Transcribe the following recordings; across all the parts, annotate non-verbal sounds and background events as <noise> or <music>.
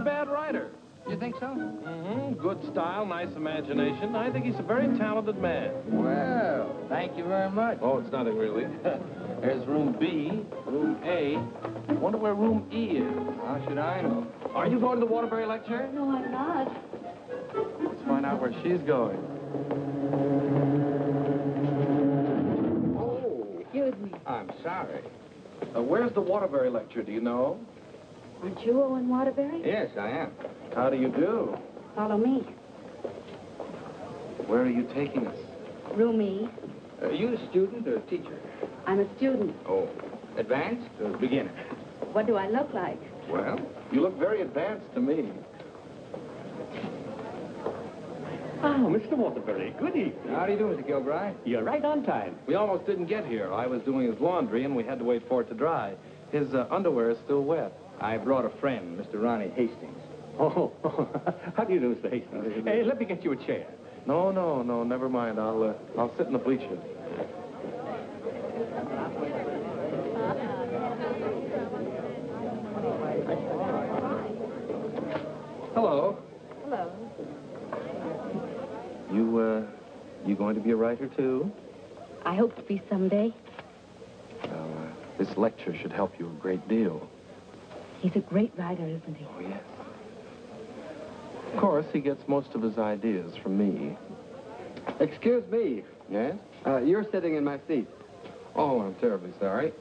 a bad writer. You think so? Mm-hmm. Good style, nice imagination. I think he's a very talented man. Well, thank you very much. Oh, it's nothing really. <laughs> There's room B, room A. Wonder where room E is. How should I know? Are you going to the Waterbury lecture? No, I'm not. Let's find out where she's going. Oh, Excuse me. I'm sorry. Uh, where's the Waterbury lecture, do you know? Aren't you Owen Waterbury? Yes, I am. How do you do? Follow me. Where are you taking us? Room E. Are you a student or a teacher? I'm a student. Oh, advanced or beginner? What do I look like? Well, You look very advanced to me. Ah, Mr. Waterbury, good evening. how do you do, Mr. Gilbride? You're right on time. We almost didn't get here. I was doing his laundry, and we had to wait for it to dry. His uh, underwear is still wet. I brought a friend, Mr. Ronnie Hastings. <laughs> Oh, <laughs> how do you do, Mr. Hastings? Hey, let me get you a chair. No, no, no, never mind. I'll, uh, I'll sit in the bleachers. Hello. Hello. You, uh, you going to be a writer, too? I hope to be someday. Well, uh, this lecture should help you a great deal. He's a great writer, isn't he? Oh, yes. Of course, he gets most of his ideas from me. Excuse me. Yes? Uh, you're sitting in my seat. Oh, I'm terribly sorry.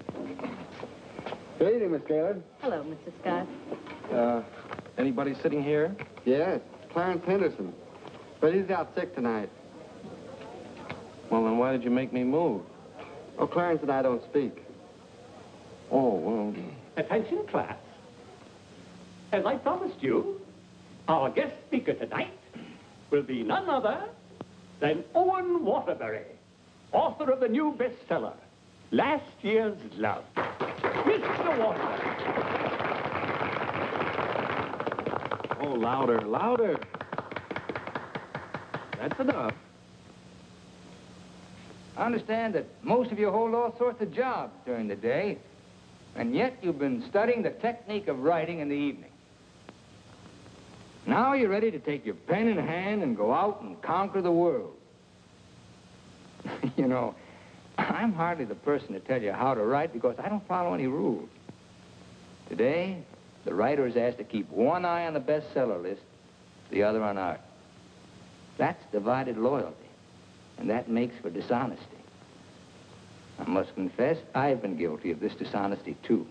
Good evening, Miss Gaylord. Hello, Mr. Scott. Uh, anybody sitting here? Yes, Clarence Henderson. But he's out sick tonight. Well, then why did you make me move? Oh, Clarence and I don't speak. Oh, well, Attention, class. As I promised you, our guest speaker tonight will be none other than Owen Waterbury, author of the new bestseller, Last Year's Love. Mr. Waterbury. oh, louder, louder. That's enough. I understand that most of you hold all sorts of jobs during the day, and yet you've been studying the technique of writing in the evening. Now you're ready to take your pen in hand and go out and conquer the world. <laughs> you know, I'm hardly the person to tell you how to write because I don't follow any rules. Today, the writer is asked to keep one eye on the bestseller list, the other on art. That's divided loyalty, and that makes for dishonesty. I must confess, I've been guilty of this dishonesty, too.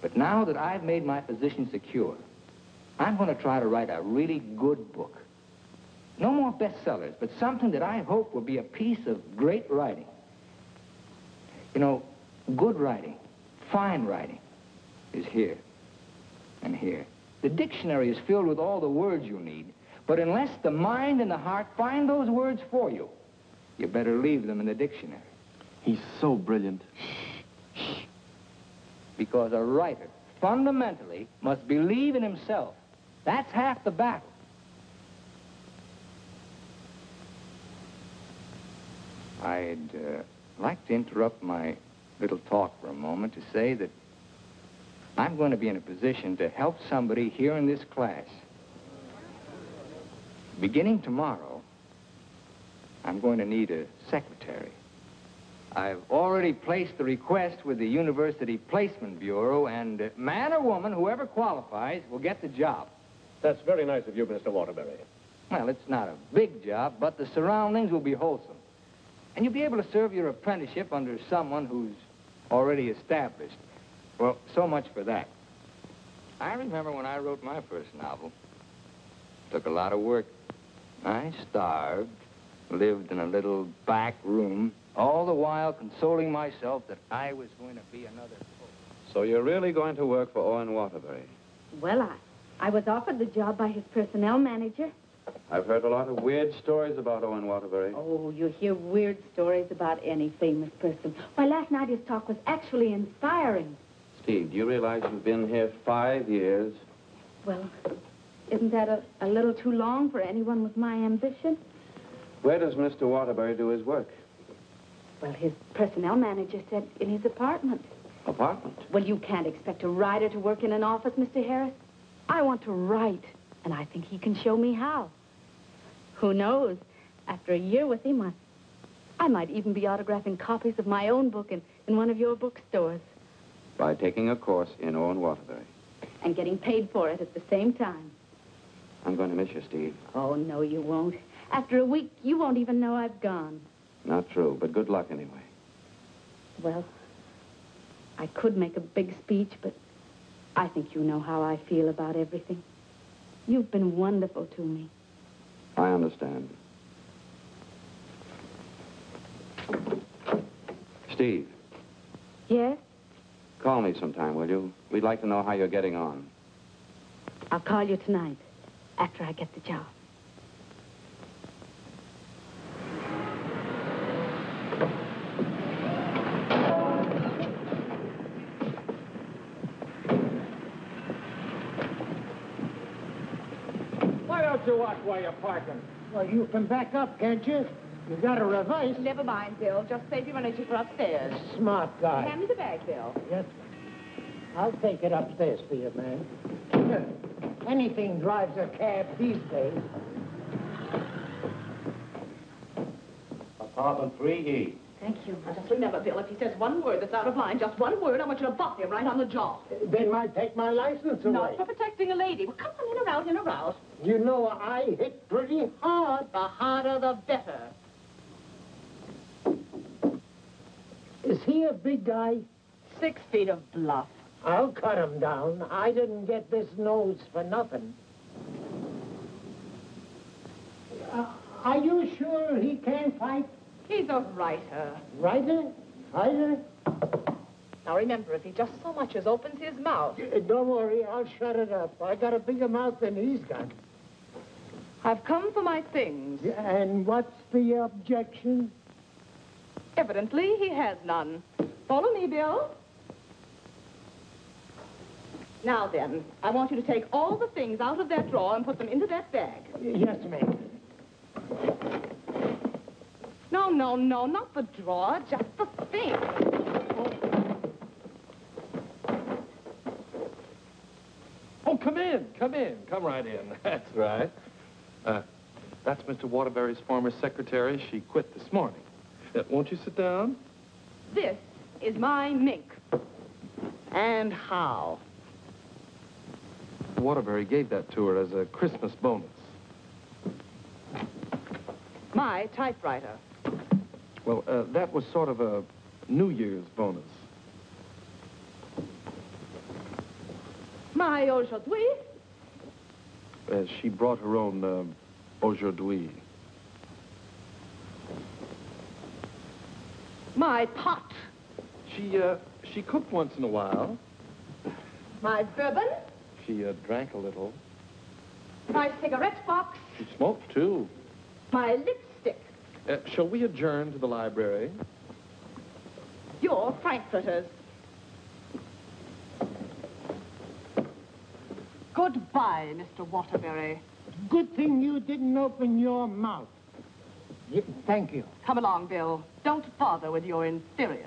But now that I've made my position secure, I'm going to try to write a really good book. No more bestsellers, but something that I hope will be a piece of great writing. You know, good writing, fine writing, is here and here. The dictionary is filled with all the words you need, but unless the mind and the heart find those words for you, you better leave them in the dictionary. He's so brilliant. Because a writer, fundamentally, must believe in himself. That's half the battle. I'd uh, like to interrupt my little talk for a moment to say that I'm going to be in a position to help somebody here in this class. Beginning tomorrow, I'm going to need a secretary. I've already placed the request with the University Placement Bureau, and uh, man or woman, whoever qualifies, will get the job. That's very nice of you, Mr. Waterbury. Well, it's not a big job, but the surroundings will be wholesome. And you'll be able to serve your apprenticeship under someone who's already established. Well, so much for that. I remember when I wrote my first novel. Took a lot of work. I starved, lived in a little back room, all the while consoling myself that I was going to be another poet. So you're really going to work for Owen Waterbury? Well, I, I was offered the job by his personnel manager. I've heard a lot of weird stories about Owen Waterbury. Oh, you hear weird stories about any famous person. Why, last night his talk was actually inspiring. Steve, do you realize you've been here five years? Well, isn't that a, a little too long for anyone with my ambition? Where does Mr. Waterbury do his work? Well, his personnel manager said in his apartment. Apartment. Well, you can't expect a writer to work in an office, Mr. Harris. I want to write, and I think he can show me how. Who knows? After a year with him, I, I might even be autographing copies of my own book in, in one of your bookstores By taking a course in Owen Waterbury. and getting paid for it at the same time. I'm going to miss you, Steve. Oh, no, you won't. After a week, you won't even know I've gone. Not true, but good luck anyway. Well, I could make a big speech, but I think you know how I feel about everything. You've been wonderful to me. I understand. Steve, Yes? call me sometime, will you? We'd like to know how you're getting on. I'll call you tonight, after I get the job. Why don't you while you're parking? Well, you can back up, can't you? You got to reverse. Never mind, Bill. Just save your energy for upstairs. Smart guy. Hand me the bag, Bill. Yes. I'll take it upstairs for you, man. <laughs> Anything drives a cab these days. Apartment 3E. Thank you. Now, just remember, Bill, if he says one word that's out of line, just one word, I want you to bop him right on the jaw. They might take my license away. Not for protecting a lady. Well, come on, in or out, in or out. You know I hit pretty hard. The harder, the better. Is he a big guy? Six feet of bluff. I'll cut him down. I didn't get this nose for nothing. Uh, are you sure he can't fight? He's a writer. Writer? Writer? Now, remember, if he just so much as opens his mouth, Uh, Don't worry, I'll shut it up. I got a bigger mouth than he's got. I've come for my things. Yeah, And what's the objection? Evidently, he has none. Follow me, Bill. Now then, I want you to take all the things out of that drawer and put them into that bag. Yes, ma'am. No, no, no, not the drawer, just the thing. Oh, come in, come in, come right in. <laughs> That's right. Uh, that's Mr. Waterbury's former secretary. She quit this morning. Uh, won't you sit down? This is my mink. And how? Waterbury gave that to her as a Christmas bonus. My typewriter. Well, uh, that was sort of a New Year's bonus. My aujourd'hui. Uh, she brought her own um, aujourd'hui. My pot. She, uh, she cooked once in a while. My bourbon. She uh, drank a little. My cigarette box. She smoked, too. My lipstick. Uh, shall we adjourn to the library? Your frankfurters. Goodbye, Mr. Waterbury. Good thing you didn't open your mouth. Y- thank you. Come along, Bill. Don't bother with your inferiors.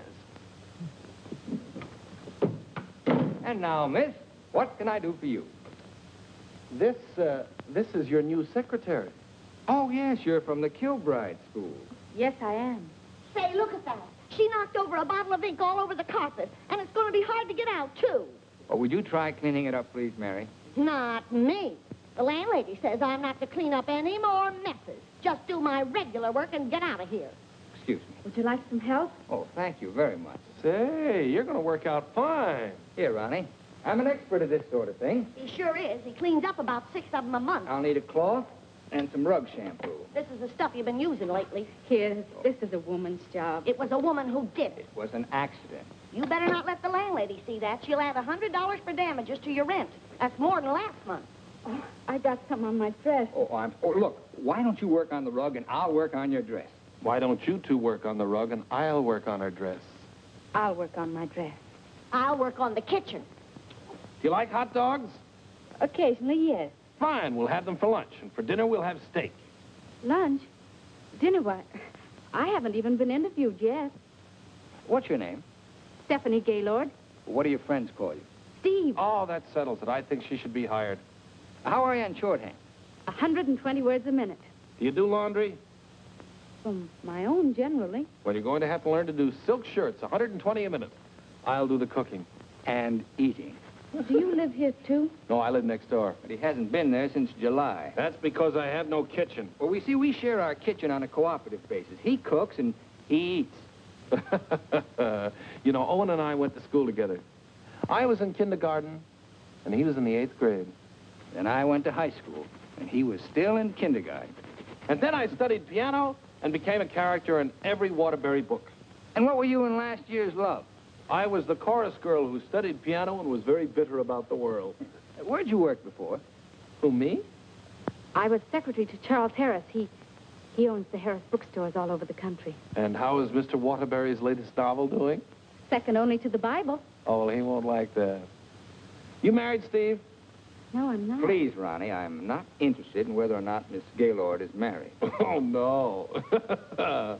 And now, miss, what can I do for you? This, uh, this is your new secretary. Oh, yes, you're from the Kilbride School. Yes, I am. Say, look at that. She knocked over a bottle of ink all over the carpet, and it's going to be hard to get out, too. Oh, would you try cleaning it up, please, Mary? Not me. The landlady says I'm not to clean up any more messes. Just do my regular work and get out of here. Excuse me. Would you like some help? Oh, thank you very much. Say, you're going to work out fine. Here, Ronnie. I'm an expert at this sort of thing. He sure is. He cleans up about six of them a month. I'll need a cloth and some rug shampoo. This is the stuff you've been using lately. Here, this is a woman's job. It was a woman who did it. It was an accident. You better not let the landlady see that. She'll add a $100 for damages to your rent. That's more than last month. Oh, I got some on my dress. Oh, I'm... Oh, look, why don't you work on the rug and I'll work on your dress? Why don't you two work on the rug and I'll work on her dress? I'll work on my dress. I'll work on the kitchen. Do you like hot dogs? Occasionally, yes. Fine, we'll have them for lunch. And for dinner, we'll have steak. Lunch? Dinner, what? I haven't even been interviewed yet. What's your name? Stephanie Gaylord. What do your friends call you? Steve. Oh, that settles it. I think she should be hired. How are you on shorthand? 120 words a minute. Do you do laundry? From my own, generally. Well, you're going to have to learn to do silk shirts, 120 a minute. I'll do the cooking. And eating. Do you live here, too? No, I live next door. But he hasn't been there since July. That's because I have no kitchen. Well, we see we share our kitchen on a cooperative basis. He cooks and he eats. <laughs> you know, Owen and I went to school together. I was in kindergarten, and he was in the eighth grade. Then I went to high school, and he was still in kindergarten. And then I studied piano and became a character in every Waterbury book. And what were you in last year's Love? I was the chorus girl who studied piano and was very bitter about the world. Where'd you work before? Who, me? I was secretary to Charles Harris. He, he owns the Harris bookstores all over the country. And how is Mr. Waterbury's latest novel doing? Second only to the Bible. Oh, well, he won't like that. You married, Steve? No, I'm not. Please, Ronnie, I'm not interested in whether or not Miss Gaylord is married. <laughs> Oh, no. <laughs>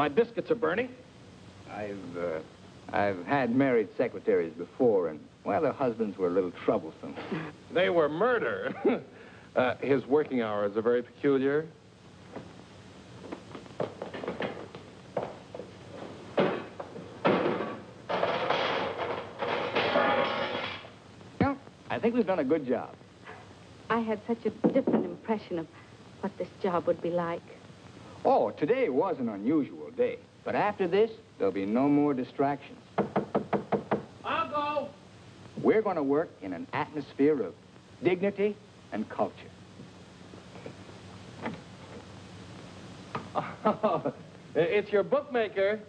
My biscuits are burning. I've, uh, I've had married secretaries before, and, well, their husbands were a little troublesome. <laughs> They were murder. <laughs> uh, his working hours are very peculiar. Well, I think we've done a good job. I had such a different impression of what this job would be like. Oh, today was an unusual day. But after this, there'll be no more distractions. I'll go. We're going to work in an atmosphere of dignity and culture. <laughs> it's your bookmaker.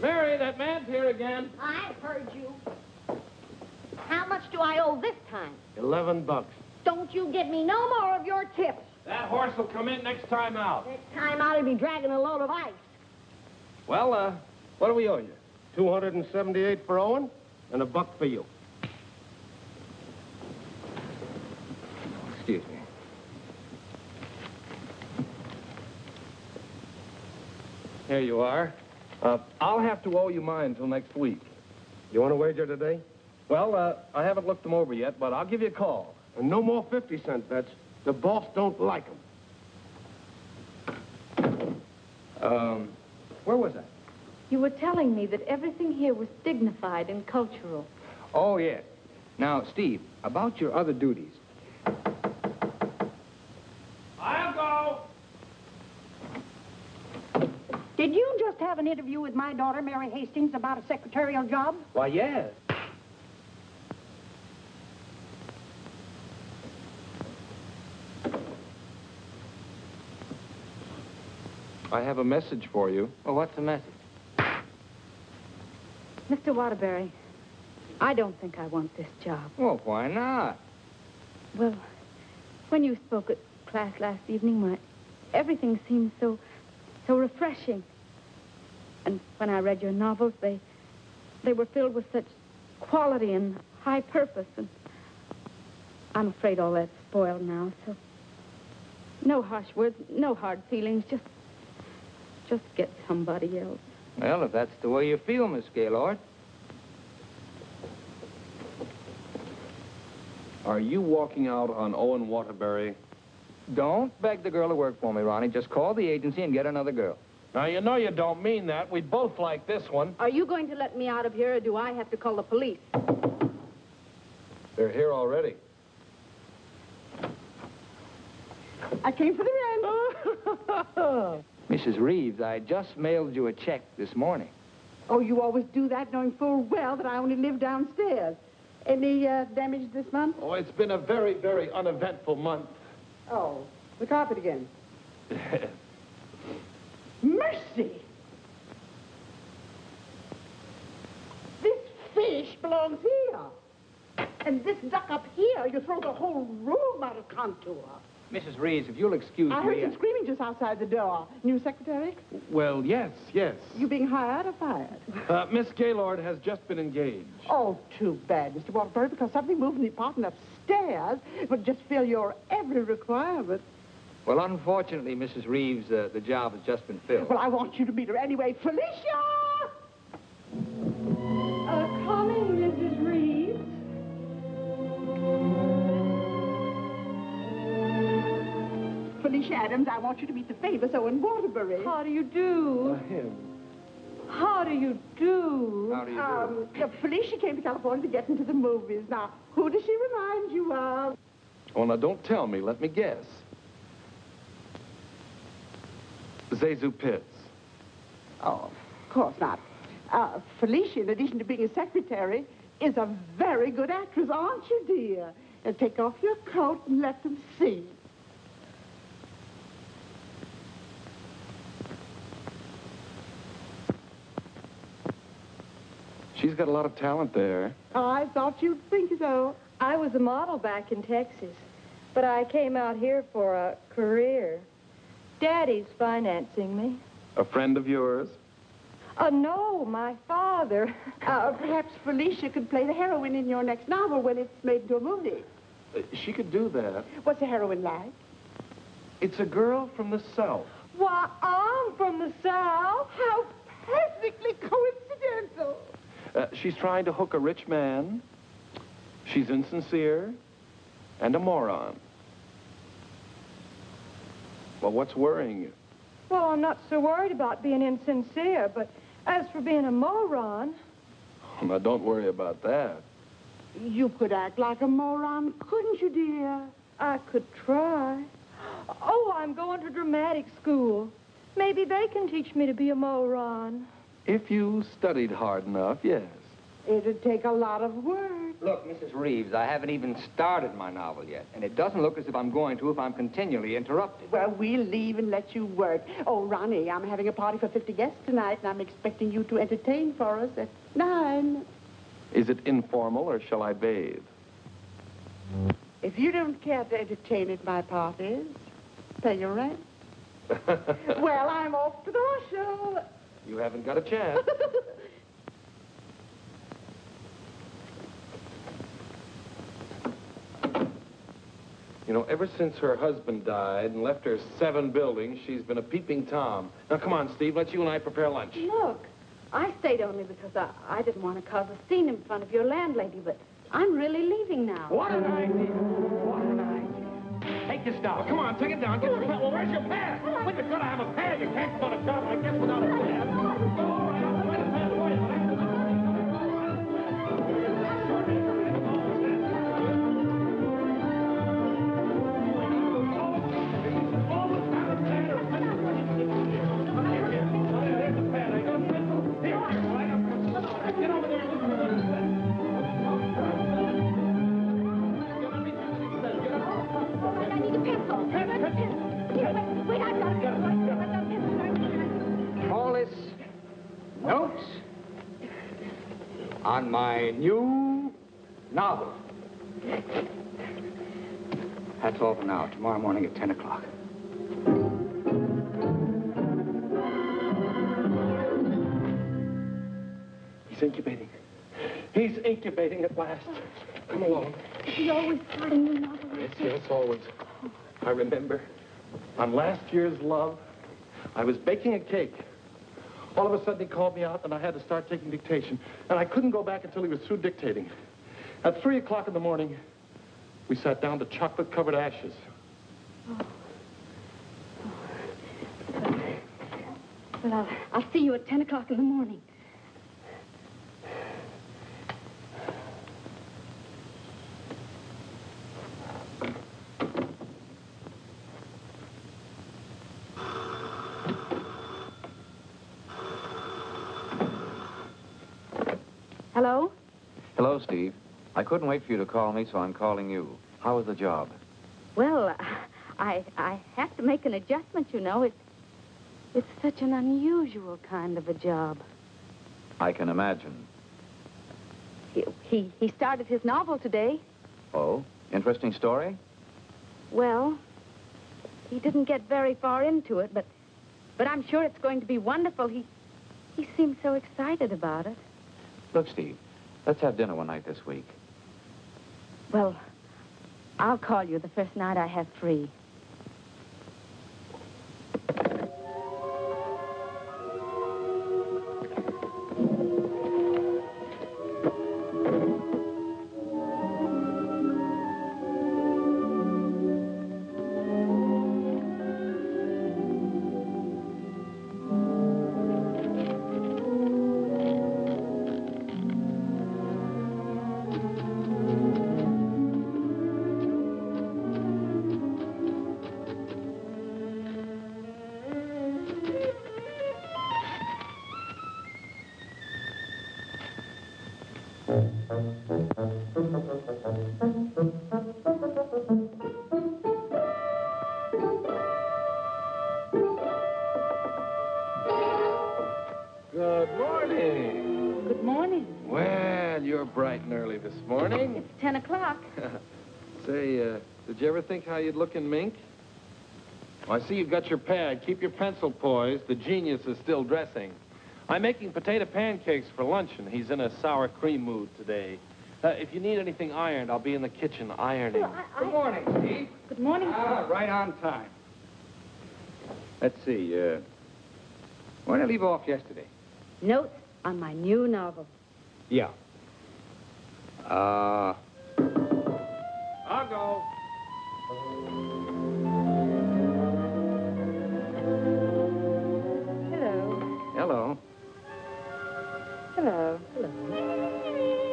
Mary, that man's here again. I've heard you. How much do I owe this time? Eleven bucks. Don't you give me no more of your tips. That horse will come in next time out. Next time out, he'll be dragging a load of ice. Well, uh, what do we owe you? 278 for Owen and a buck for you. Excuse me. Here you are. Uh, I'll have to owe you mine until next week. You want to wager today? Well, uh, I haven't looked them over yet, but I'll give you a call. And no more 50 cent bets. The boss don't like 'em. Um, where was I? You were telling me that everything here was dignified and cultural. Oh, yes. Now, Steve, about your other duties. I'll go. Did you just have an interview with my daughter, Mary Hastings, about a secretarial job? Why, yes. I have a message for you. Well, what's the message? Mr. Waterbury, I don't think I want this job. Well, why not? Well, when you spoke at class last evening, my everything seemed so, so refreshing. And when I read your novels, they, they were filled with such quality and high purpose. And I'm afraid all that's spoiled now. So, no harsh words, no hard feelings. Just, just get somebody else. Well, if that's the way you feel, Miss Gaylord. Are you walking out on Owen Waterbury? Don't beg the girl to work for me, Ronnie. Just call the agency and get another girl. Now, you know you don't mean that. We both like this one. Are you going to let me out of here, or do I have to call the police? They're here already. I came for the rent. <laughs> Mrs. Reeves, I just mailed you a check this morning. oh, you always do that, knowing full well that I only live downstairs. Any uh, damage this month? Oh, it's been a very, very uneventful month. Oh, the carpet again. <laughs> Mercy! This fish belongs here. And this duck up here, you throw the whole room out of contour. Mrs. Reeves, if you'll excuse me. I heard me... some screaming just outside the door. New secretary? well, yes, yes. You being hired or fired? Uh, Miss Gaylord has just been engaged. Oh, too bad, Mr. Waterbury, because something moved in the apartment upstairs would just fill your every requirement. Well, unfortunately, Mrs. Reeves, uh, the job has just been filled. Well, I want you to meet her anyway. Felicia! Adams, I want you to meet the famous Owen Waterbury. How do you do? him. How do you do? How do you do? Um, Felicia came to California to get into the movies. Now, who does she remind you of? Oh, now don't tell me. Let me guess. ZaSu Pitts. Oh, of course not. Uh, Felicia, in addition to being a secretary, is a very good actress, aren't you, dear? Now, take off your coat and let them see. She's got a lot of talent there. Oh, I thought you'd think so. I was a model back in Texas, but I came out here for a career. Daddy's financing me. A friend of yours? Oh, no, my father. <laughs> Uh, perhaps Felicia could play the heroine in your next novel when it's made into a movie. Uh, She could do that. What's the heroine like? It's a girl from the South. Why, I'm from the South. How perfectly coincidental. Uh, she's trying to hook a rich man. She's insincere and a moron. Well, what's worrying you? Well, I'm not so worried about being insincere, but as for being a moron, Now, don't worry about that. You could act like a moron, couldn't you, dear? I could try. Oh, I'm going to dramatic school. Maybe they can teach me to be a moron. If you studied hard enough, yes. It'd take a lot of work. Look, Mrs. Reeves, I haven't even started my novel yet, and it doesn't look as if I'm going to if I'm continually interrupted. Well, we'll leave and let you work. Oh, Ronnie, I'm having a party for 50 guests tonight, and I'm expecting you to entertain for us at nine. Is it informal or shall I bathe? If you don't care to entertain at my parties, pay your rent. <laughs> well, I'm off to the horse show. You haven't got a chance. <laughs> You know, ever since her husband died and left her seven buildings, she's been a peeping Tom. Now, come on, Steve, let's you and I prepare lunch. Look, I stayed only because I, I didn't want to cause a scene in front of your landlady, but I'm really leaving now. What an idea. What an idea. Take Come on, take it down. Get your pad. Well, where's your pad? When you've got to have a pad, you can't start a job like this without a pad. On my new novel. That's all for now. Tomorrow morning at 10 o'clock. He's incubating. He's incubating at last. Come along. You always start a new novel. Yes, yes, always. I remember on last year's Love, I was baking a cake. All of a sudden, he called me out, and I had to start taking dictation. And I couldn't go back until he was through dictating. At 3 o'clock in the morning, we sat down to chocolate-covered ashes. Oh. Well, I'll, I'll see you at 10 o'clock in the morning. Hello? Hello, Steve. I couldn't wait for you to call me, so I'm calling you. How was the job? Well, <laughs> I I have to make an adjustment, you know. It's it's such an unusual kind of a job. I can imagine. He he, he started his novel today. Oh, interesting story? Well, he didn't get very far into it, but but I'm sure it's going to be wonderful. He he seemed so excited about it. Look, Steve, let's have dinner one night this week. Well, I'll call you the first night I have free. See you've got your pad. Keep your pencil poised. The genius is still dressing. I'm making potato pancakes for luncheon. He's in a sour cream mood today. Uh, if you need anything ironed, I'll be in the kitchen ironing. Good morning, Steve. Good morning. Ah, right on time. Let's see, uh, where did I leave off yesterday? Notes on my new novel. Yeah. Uh, I'll go. Hello. hello. Hello.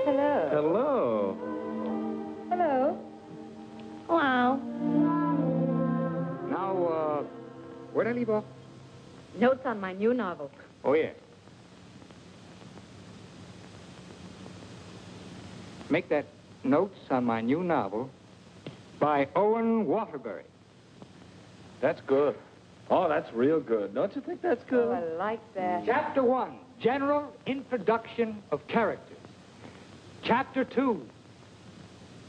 Hello. Hello. Hello. Hello. Wow. Now, uh, where did I leave off? Notes on my new novel. Oh, yeah. Make that notes on my new novel by Owen Waterbury. That's good. Oh, that's real good. Don't you think that's Oh, good? I like that. Chapter one, general introduction of characters. Chapter two.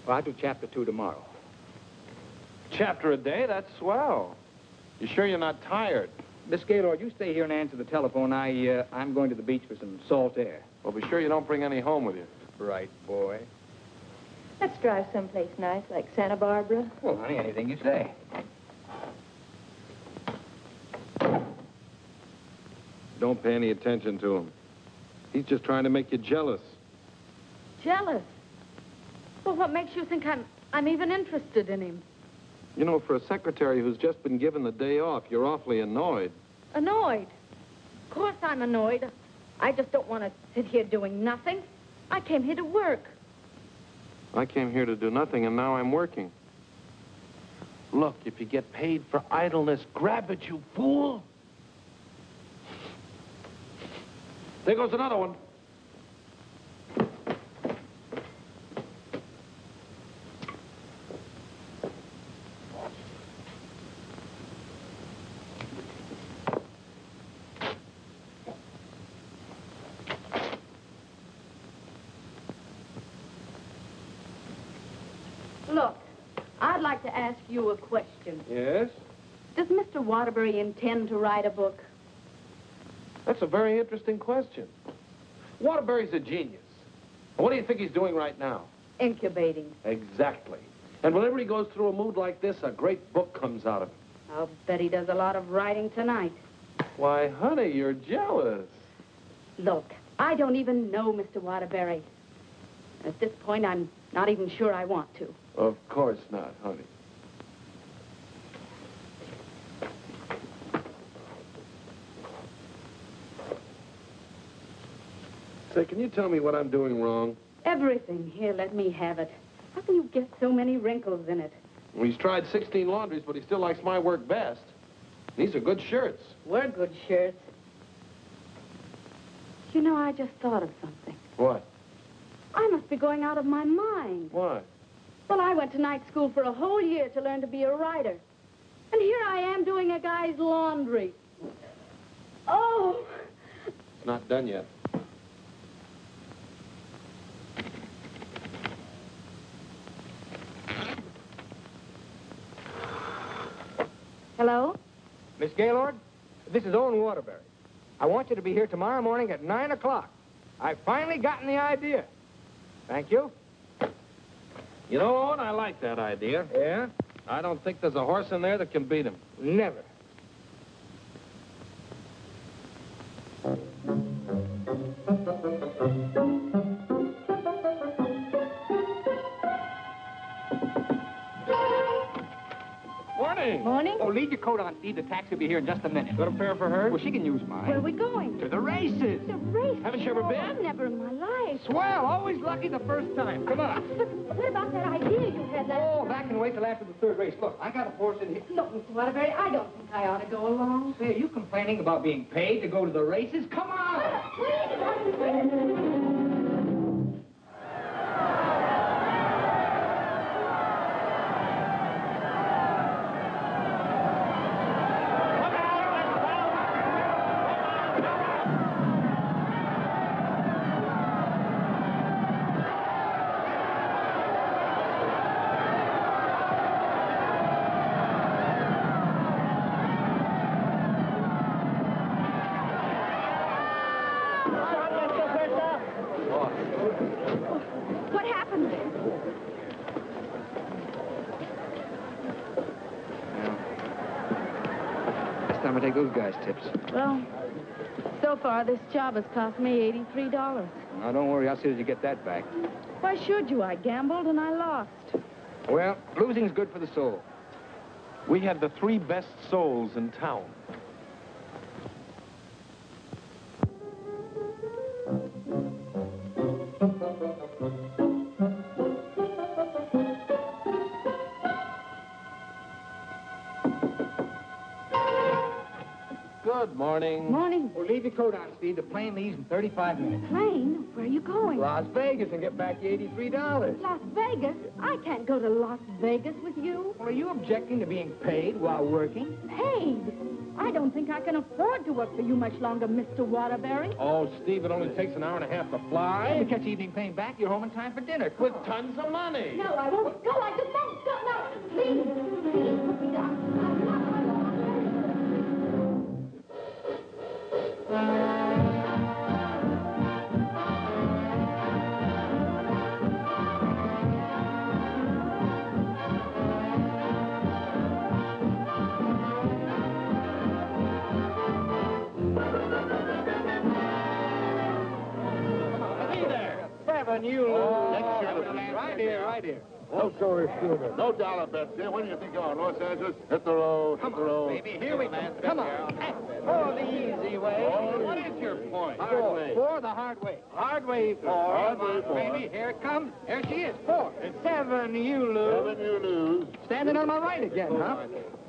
Well, I'll do chapter two tomorrow. Chapter a day? That's swell. You sure you're not tired? Miss Gaylord, you stay here and answer the telephone. I, uh, I'm going to the beach for some salt air. Well, be sure you don't bring any home with you. Right, boy. Let's drive someplace nice, like Santa Barbara. Well, honey, anything you say. Don't pay any attention to him. He's just trying to make you jealous. Jealous. Well, what makes you think I'm I'm even interested in him? You know, for a secretary who's just been given the day off, you're awfully annoyed. Annoyed. Of course I'm annoyed. I just don't want to sit here doing nothing. I came here to work. I came here to do nothing, and now I'm working. Look, if you get paid for idleness, grab it, you fool. There goes another one. Look, I'd like to ask you a question. Yes? Does Mr. Waterbury intend to write a book? That's a very interesting question. Waterbury's a genius. What do you think he's doing right now? Incubating. Exactly. And whenever he goes through a mood like this, a great book comes out of it. I'll bet he does a lot of writing tonight. Why, honey, you're jealous. Look, I don't even know Mr. Waterbury. At this point, I'm not even sure I want to. Of course not, honey. Say, can you tell me what I'm doing wrong? Everything. Here, let me have it. How can you get so many wrinkles in it? Well, he's tried 16 laundries, but he still likes my work best. These are good shirts. We're good shirts. You know, I just thought of something. What? I must be going out of my mind. Why? Well, I went to night school for a whole year to learn to be a writer. And here I am doing a guy's laundry. Oh, It's not done yet. Hello? Miss Gaylord, this is Owen Waterbury. I want you to be here tomorrow morning at 9 o'clock. I've finally gotten the idea. Thank you. You know, Owen, I like that idea. Yeah? I don't think there's a horse in there that can beat him. Never. Morning. Morning. Oh, leave your coat on, Steve. The taxi will be here in just a minute. Got a pair for her? Well, she can use mine. Where are we going? To the races. The races? Haven't you ever Oh, been? I've never in my life. Swell. Always lucky the first time. Come on. But <laughs> what about that idea you had last... Oh, that can wait till after the third race. Look, I got a horse in here. Look, Mr. Waterbury, I don't think I ought to go along. Say, are you complaining about being paid to go to the races? Come on! <laughs> What tips. Well, so far this job has cost me $83. Now, don't worry. I'll see that you get that back. Why should you? I gambled and I lost. Well, losing's good for the soul. We had the three best souls in town. Coat on, Steve. The plane leaves in 35 minutes. Plane? Where are you going? Las Vegas and get back the $83. Las Vegas? I can't go to Las Vegas with you. Well, are you objecting to being paid while working? Paid? I don't think I can afford to work for you much longer, Mr. Waterbury. Oh, Steve, it only takes an hour and a half to fly. If you catch evening plane back, you're home in time for dinner. With tons of money. No, I won't go. I just won't go. No, please, please, There. Seven, you Right here, right here. No sorry shooter. No dollar bets here. When do you think you're on Los Angeles? Hit the road, hit the road. Baby, here we go. Come on. Oh, the easy way. What is your point? Hard Four. Four the hard way. Hard way four. Hard way four. Baby, here it comes. Here she is. Four. And seven, you lose. Seven you lose. Standing on my right again, huh?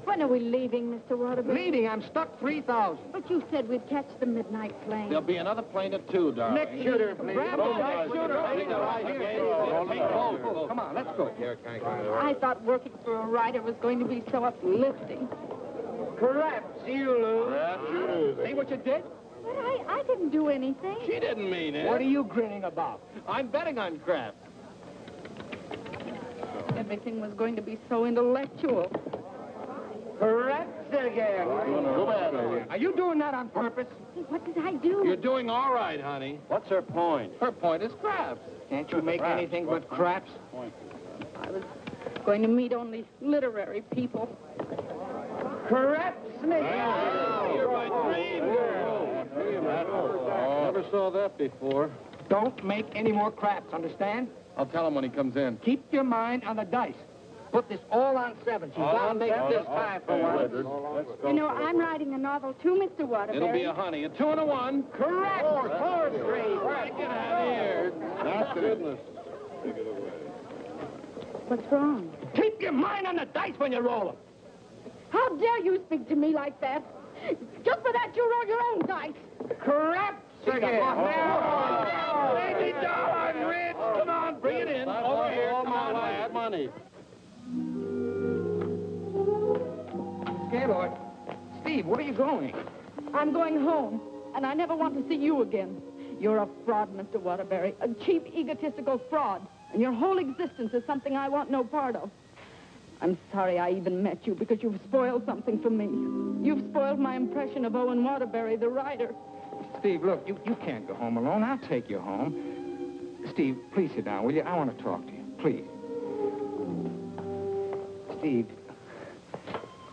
When are we leaving, Mr. Waterbury? Leaving? I'm stuck 3,000. But you said we'd catch the midnight plane. There'll be another plane at two, darling. Next shooter, please. Grab the right shooter. Take the right Go. Come on, let's go. I thought working for a writer was going to be so uplifting. Perhaps you lose. Perhaps you lose. See what you did? But I, I didn't do anything. She didn't mean it. What are you grinning about? I'm betting on crap. Everything was going to be so intellectual. Perhaps again. Go back. Are you doing that on purpose? What did I do? You're doing all right, honey. What's her point? Her point is craps. Can't you make anything but craps? I was going to meet only literary people. Perhaps me. You're my dream girl. Never saw that before. Don't make any more craps, understand? I'll tell him when he comes in. Keep your mind on the dice. Put this all on seven. She's gonna make this time for once. You know, I'm writing a novel too, Mr. Waterbury. It'll be a honey. A two and a one. Correct. Four, four, three. Get out of here. That's goodness. What's wrong? Keep your mind on the dice when you roll them. How dare you speak to me like that? Just for that, you roll your own dice. Correct again. Eighty dollars, Rich. Come on, bring it in. Over here. Come on, lad. money. Gaylord. Steve, where are you going? I'm going home, and I never want to see you again. You're a fraud, Mr. Waterbury, a cheap, egotistical fraud, and your whole existence is something I want no part of. I'm sorry I even met you because you've spoiled something for me. You've spoiled my impression of Owen Waterbury, the writer. Steve, look, you, you can't go home alone. I'll take you home. Steve, please sit down, will you? I want to talk to you. Please. Steve,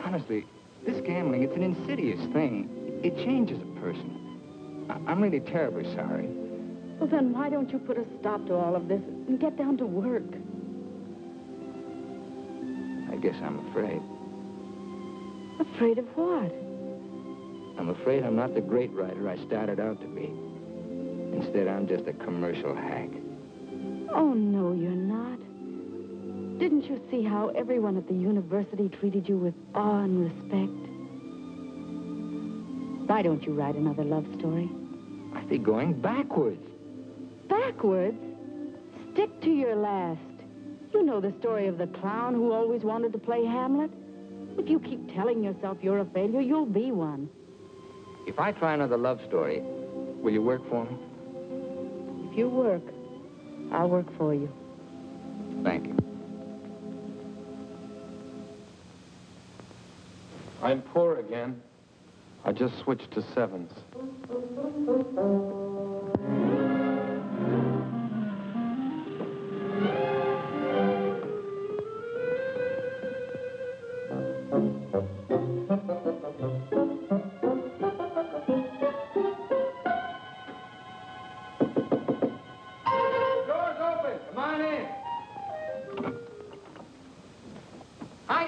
honestly, this gambling, it's an insidious thing. It changes a person. I, I'm really terribly sorry. Well, then why don't you put a stop to all of this and get down to work? I guess I'm afraid. Afraid of what? I'm afraid I'm not the great writer I started out to be. Instead, I'm just a commercial hack. Oh, no, you're not. Didn't you see how everyone at the university treated you with awe and respect? Why don't you write another love story? I think going backwards. Backwards? Stick to your last. You know the story of the clown who always wanted to play Hamlet? If you keep telling yourself you're a failure, you'll be one. If I try another love story, will you work for me? If you work, I'll work for you. Thank you. I'm poor again. I just switched to sevens.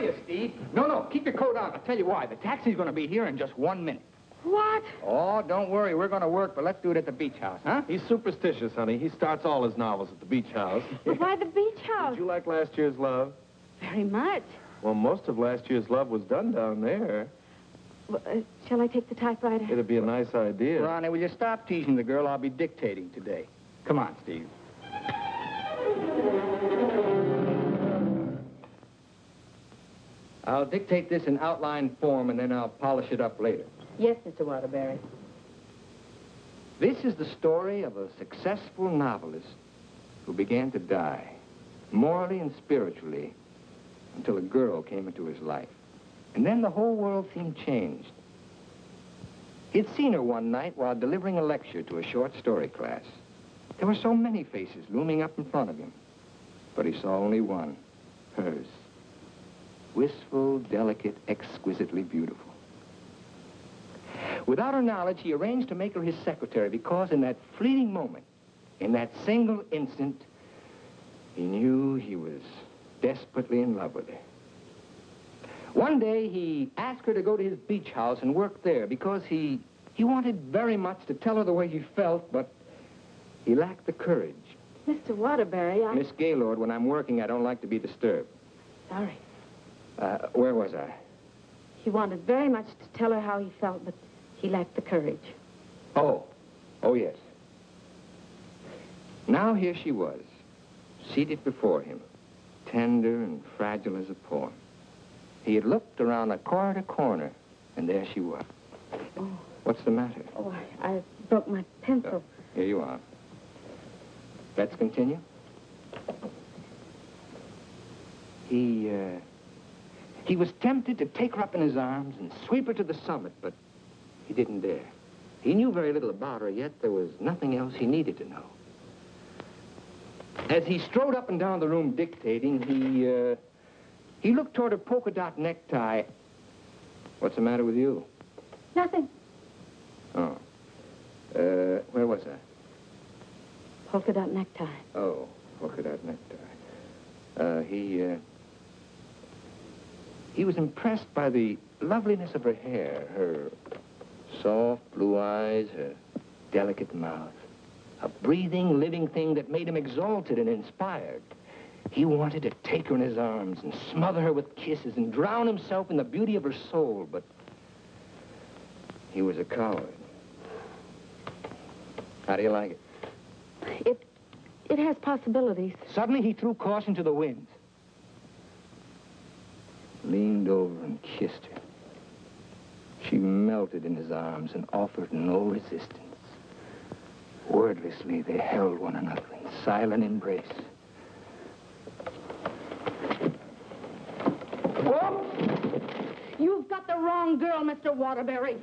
Hiya, Steve. No, no, keep your coat on. I'll tell you why. The taxi's going to be here in just one minute. What? Oh, don't worry. We're going to work, but let's do it at the beach house, huh? He's superstitious, honey. He starts all his novels at the beach house. But <laughs> why the beach house? Did you like last year's love? Very much. Well, most of last year's love was done down there. Well, uh, shall I take the typewriter? It'd be a nice idea. Ronnie, will you stop teasing the girl? I'll be dictating today. Come on, Steve. I'll dictate this in outline form, and then I'll polish it up later. Yes, Mr. Waterbury. This is the story of a successful novelist who began to die, morally and spiritually, until a girl came into his life. And then the whole world seemed changed. He'd seen her one night while delivering a lecture to a short story class. There were so many faces looming up in front of him, but he saw only one, hers. Wistful, delicate, exquisitely beautiful. Without her knowledge, he arranged to make her his secretary because in that fleeting moment, in that single instant, he knew he was desperately in love with her. One day, he asked her to go to his beach house and work there because he, he wanted very much to tell her the way he felt, but he lacked the courage. Mr. Waterbury, I... Miss Gaylord, when I'm working, I don't like to be disturbed. Sorry. Uh, where was I? He wanted very much to tell her how he felt, but he lacked the courage. Oh. Oh, yes. Now here she was, seated before him, tender and fragile as a poem. He had looked around a corner to corner, and there she was. Oh. What's the matter? Oh, I, I broke my pencil. Here you are. Let's continue. He, uh, he was tempted to take her up in his arms and sweep her to the summit, but he didn't dare. He knew very little about her, yet there was nothing else he needed to know. As he strode up and down the room dictating, he, uh, he looked toward her polka dot necktie. What's the matter with you? Nothing. Oh. Uh, where was I? Polka dot necktie. Oh, polka dot necktie. Uh, he, uh, he was impressed by the loveliness of her hair, her soft blue eyes, her delicate mouth. A breathing, living thing that made him exalted and inspired. He wanted to take her in his arms and smother her with kisses and drown himself in the beauty of her soul, but he was a coward. How do you like it? It, it has possibilities. Suddenly he threw caution to the winds. Leaned over and kissed her. She melted in his arms and offered no resistance. Wordlessly, they held one another in silent embrace. You've got the wrong girl, Mr. Waterbury.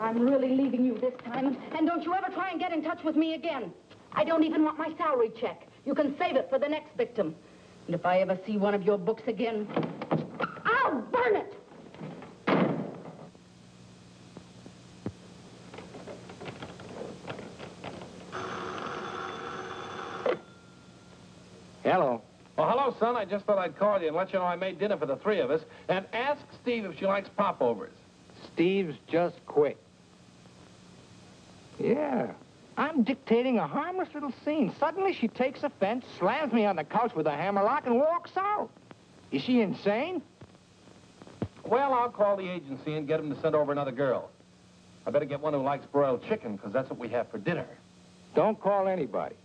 I'm really leaving you this time, and don't you ever try and get in touch with me again. I don't even want my salary check. You can save it for the next victim. And if I ever see one of your books again, I'll burn it. Hello. Well, hello, son. I just thought I'd call you and let you know I made dinner for the three of us. And ask Steve if she likes popovers. Steve's just quit. Yeah. I'm dictating a harmless little scene. Suddenly she takes offense, slams me on the couch with a hammerlock, and walks out. Is she insane? Well, I'll call the agency and get them to send over another girl. I better get one who likes broiled chicken, because that's what we have for dinner. Don't call anybody.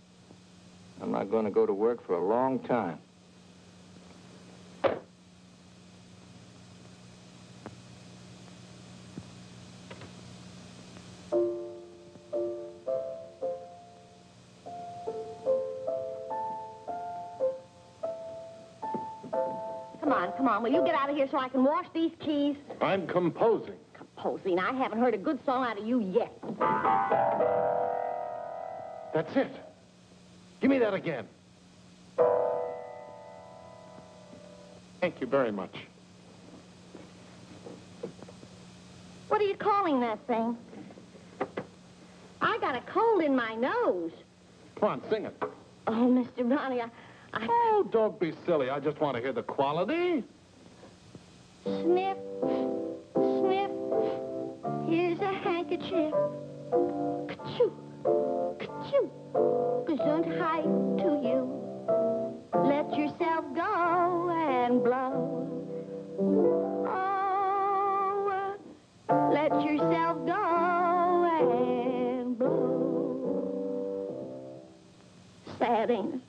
I'm not going to go to work for a long time. Come on. Will you get out of here so I can wash these keys? I'm composing. Composing. I haven't heard a good song out of you yet. That's it. Give me that again. Thank you very much. What are you calling that thing? I got a cold in my nose. Come on, sing it. Oh, Mr. Ronnie, I, I... Oh, don't be silly. I just want to hear the quality. Sniff, sniff, here's a handkerchief. Ka-choo, ka-choo, to you. Let yourself go and blow. Oh, let yourself go and blow. Sad, ain't it?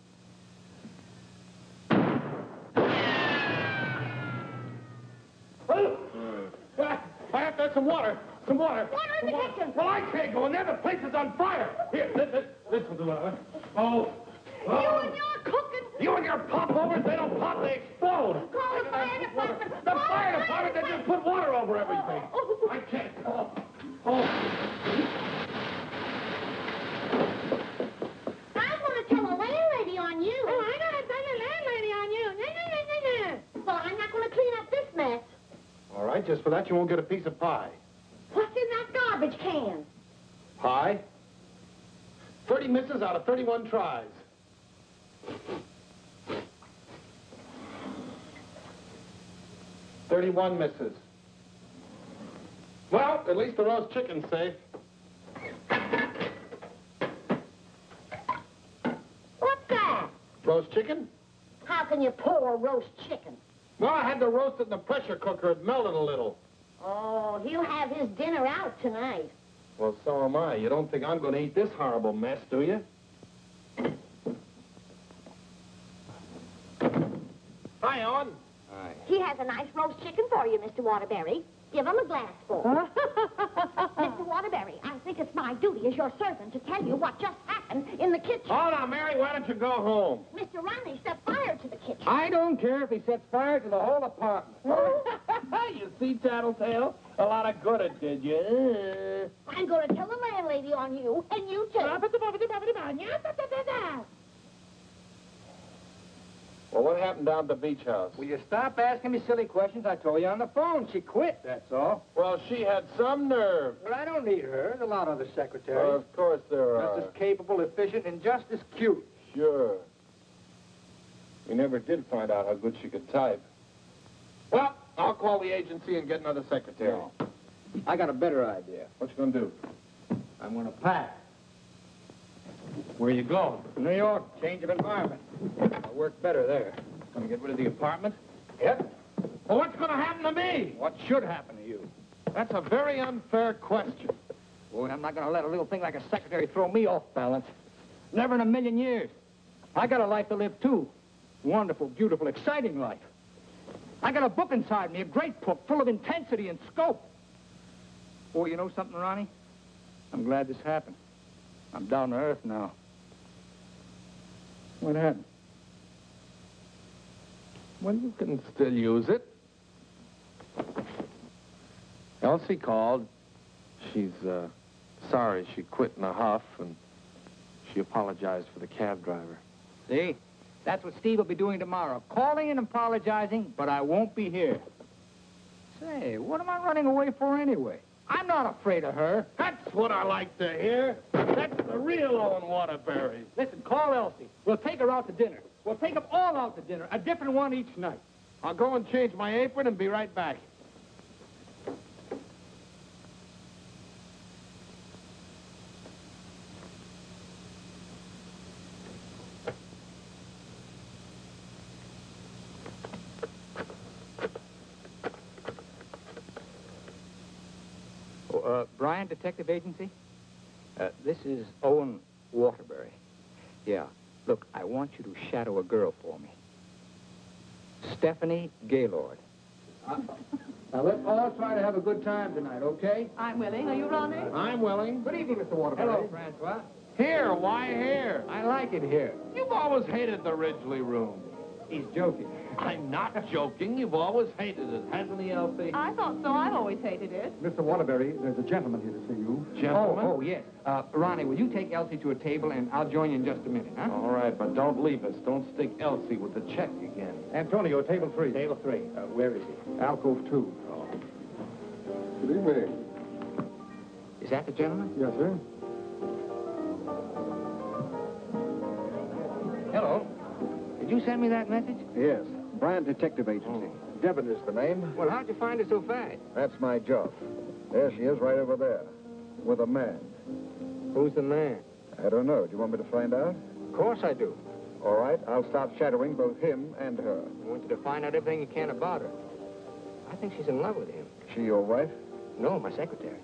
Hmm. I have to have some water. Some water. Water in the Some kitchen. Well, I can't go in there. The place is on fire. Here, listen, listen to that. Oh. You and your cooking. You and your popovers, they don't pop, they explode. Call the fire water. department. The fire department, they just put water over everything. I can't. Oh. Oh. I'm going to tell a landlady on you. Oh, I'm going to tell a landlady on you. No, no, no, no, no. Well, I'm not going to clean up this mess. All right, just for that, you won't get a piece of pie. What's in that garbage can? Pie? 30 misses out of 31 tries. Thirty-one misses. Well, at least the roast chicken's safe. What's that? Roast chicken? How can you pour a roast chicken? Well, I had to roast it in the pressure cooker. It melted a little. Oh, he'll have his dinner out tonight. Well, so am I. You don't think I'm going to eat this horrible mess, do you? Hi, Owen. Hi. He has a nice roast chicken for you, Mr. Waterbury. Give him a glassful. <laughs> Mr. Waterbury, I think it's my duty as your servant to tell you what just happened in the kitchen. Oh, now, Mary, why don't you go home? Mr. Ronley set fire to the kitchen. I don't care if he sets fire to the whole apartment. <laughs> you see, Tattletale? A lot of good it did you. I'm going to tell the landlady on you, and you too. Well, what happened down at the beach house? Will you stop asking me silly questions? I told you on the phone. She quit, that's all. Well, she had some nerve. But I don't need her. There's a lot of other secretaries. Well, of course there are. just as capable, efficient, and just as cute. Sure. We never did find out how good she could type. Well, I'll call the agency and get another secretary. No. I got a better idea. What you gonna do? I'm gonna pack. Where you going? New York, change of environment. I work better there. Gonna get rid of the apartment? Yep. Well, what's gonna happen to me? What should happen to you? That's a very unfair question. Boy, I'm not gonna let a little thing like a secretary throw me off balance. Never in a million years. I got a life to live, too. Wonderful, beautiful, exciting life. I got a book inside me, a great book, full of intensity and scope. Boy, you know something, Ronnie? I'm glad this happened. I'm down to earth now. What happened? Well, you can still use it. Elsie called. She's, uh, sorry she quit in a huff, and she apologized for the cab driver. See? That's what Steve will be doing tomorrow. Calling and apologizing, but I won't be here. Say, what am I running away for anyway? I'm not afraid of her. That's what I like to hear. That's the real Owen Waterbury. Listen, call Elsie. We'll take her out to dinner. We'll take them all out to dinner, a different one each night. I'll go and change my apron and be right back. Uh, Brian Detective Agency? Uh, this is Owen Waterbury. Yeah. Look, I want you to shadow a girl for me. Stephanie Gaylord. now, let's all try to have a good time tonight, okay? I'm willing. Are you, Ronnie? I'm willing. Good evening, Mr. Waterbury. Hello, Francois. Here, why here? I like it here. You've always hated the Ridgely room. He's joking. I'm not joking. You've always hated it, hasn't he, Elsie? I thought so. I've always hated it. Mr. Waterbury, there's a gentleman here to see you. Gentlemen? Oh, oh, yes. Uh, Ronnie, will you take Elsie to a table, and I'll join you in just a minute, huh? All right, but don't leave us. Don't stick Elsie with the check again. Antonio, table three. Table three. Uh, where is he? Alcove two. Good evening. Is that the gentleman? Yes, sir. Hello. Did you send me that message? Yes. Brand Detective Agency. Hmm. Oh. Devon is the name. Well, how'd you find her so fast? That's my job. There she is, right over there, with a man. Who's the man? I don't know. Do you want me to find out? Of course I do. All right, I'll start shadowing both him and her. I want you to find out everything you can about her. I think she's in love with him. She your wife? No, my secretary.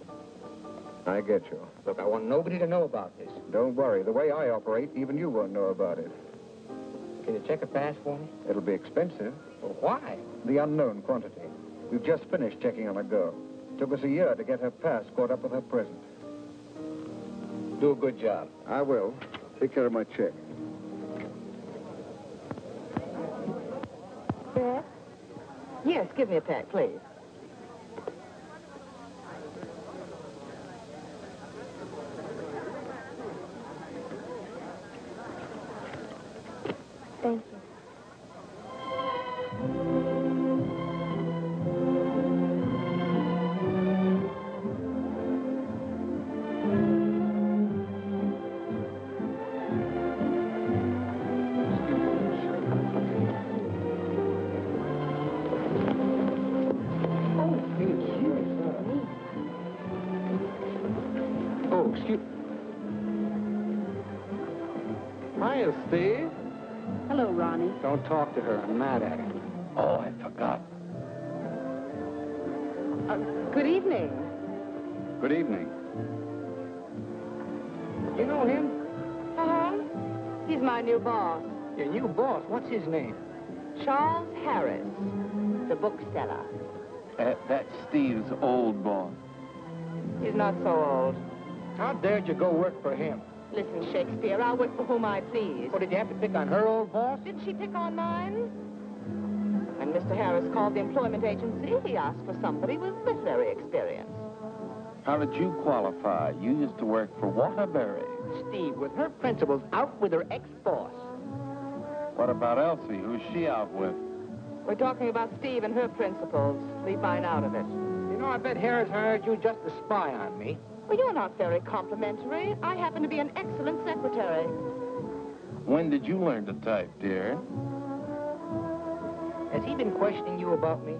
I get you. Look, I want nobody to know about this. Don't worry. The way I operate, even you won't know about it. Can you check a pass for me? It'll be expensive. Well, why? The unknown quantity. We've just finished checking on a girl. Took us a year to get her pass caught up with her present. Do a good job. I will. Take care of my check. Yes? Yes, give me a pack, please. Thank What's his name? Charles Harris, the bookseller. Uh, that's Steve's old boss. He's not so old. How dared you go work for him? Listen, Shakespeare, I'll work for whom I please. What, did you have to pick on her old boss? Did she pick on mine? When Mr. Harris called the employment agency, he asked for somebody with literary experience. How did you qualify? You used to work for Waterbury. Steve, with her principles out with her ex-boss. What about Elsie? Who's she out with? We're talking about Steve and her principles. Leave mine out of it. You know, I bet Harris hired you just to spy on me. Well, you're not very complimentary. I happen to be an excellent secretary. When did you learn to type, dear? Has he been questioning you about me?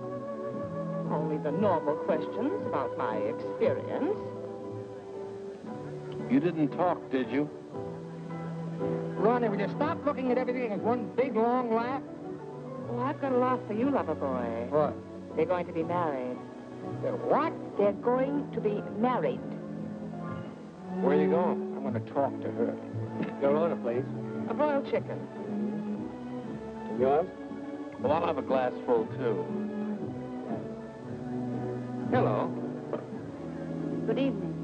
Only the normal questions about my experience. You didn't talk, did you? Ronnie, will you stop looking at everything as one big, long laugh? Oh, I've got a laugh for you, lover boy. What? They're going to be married. They're what? They're going to be married. Where are you going? I'm going to talk to her. Your order, please. A broiled chicken. Mm-hmm. Yours? Well, I'll have a glass full, too. Hello. Good evening.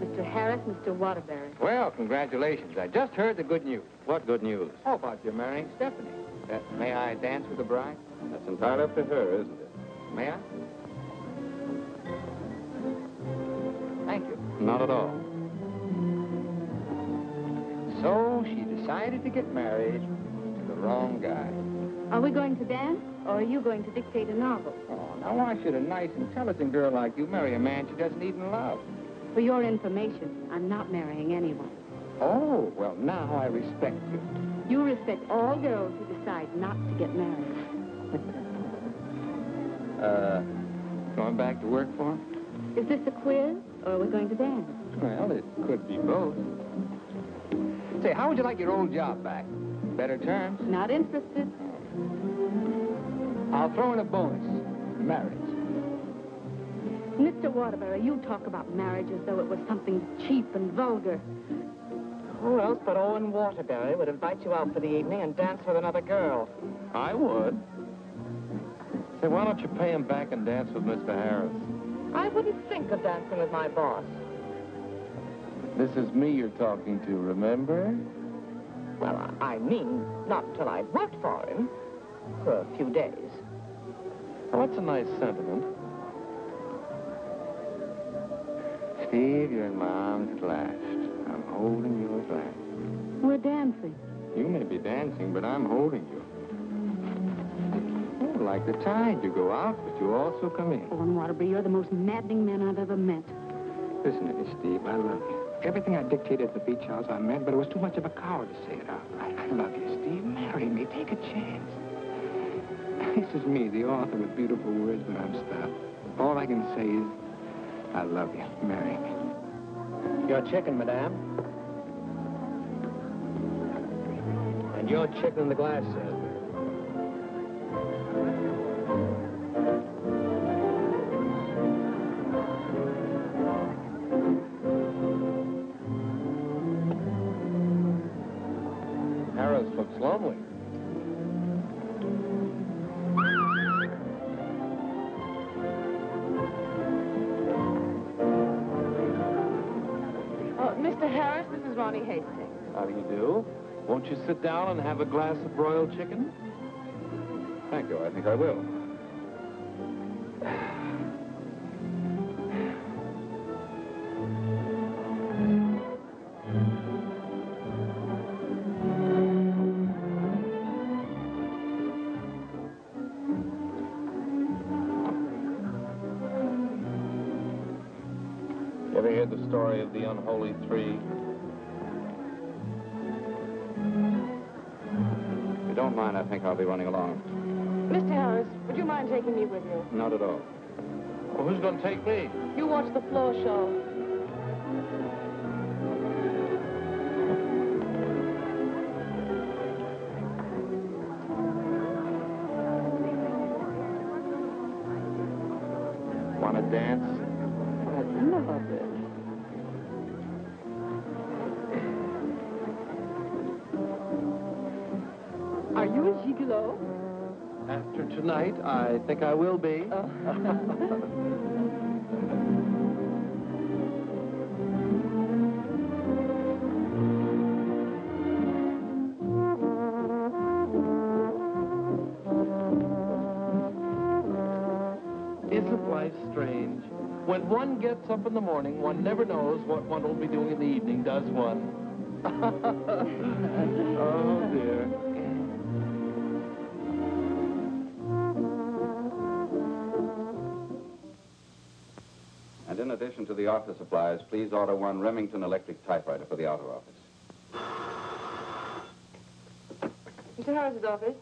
Mr. Harris, Mr. Waterbury. Well, congratulations. I just heard the good news. What good news? How about you marrying Stephanie? Uh, may I dance with the bride? That's entirely up to her, isn't it? May I? Thank you. Not at all. So she decided to get married to the wrong guy. Are we going to dance, or are you going to dictate a novel? Oh, now why should a nice, intelligent girl like you marry a man she doesn't even love? For your information, I'm not marrying anyone. Oh, well, now I respect you. You respect all girls who decide not to get married. <laughs> Uh, going back to work for him? Is this a quiz, or are we going to dance? Well, it could be both. Say, how would you like your old job back? Better terms? Not interested. I'll throw in a bonus. Marriage. Mr. Waterbury, you talk about marriage as though it was something cheap and vulgar. Who else but Owen Waterbury would invite you out for the evening and dance with another girl? I would. Say, why don't you pay him back and dance with Mr. Harris? I wouldn't think of dancing with my boss. This is me you're talking to, remember? Well, I I mean, not until I'd worked for him. For a few days. Well, that's a nice sentiment. Steve, you're in my arms at last. I'm holding you at last. We're dancing. You may be dancing, but I'm holding you. Oh, like the tide, you go out, but you also come in. Owen Waterbury, you're the most maddening man I've ever met. Listen to me, Steve. I love you. Everything I dictated at the beach house I meant, but it was too much of a coward to say it out. I, I love you, Steve. Marry me. Take a chance. This is me, the author with beautiful words, but I'm stopped. All I can say is, I love you. Marry me. Your chicken, madame. And your chicken in the glass, sir. This Hastings. How do you do? Won't you sit down and have a glass of broiled chicken? Thank you. I think I will. <sighs> Ever hear the story of the unholy think I'll be running along. Mr. Harris, would you mind taking me with you? Not at all. Well, who's going to take me? You watch the floor show. Tonight, I think I will be. <laughs> Isn't life strange? When one gets up in the morning, one never knows what one will be doing in the evening, does one? <laughs> oh, dear. The office supplies, please order one Remington electric typewriter for the outer office. Mr. Harris's office.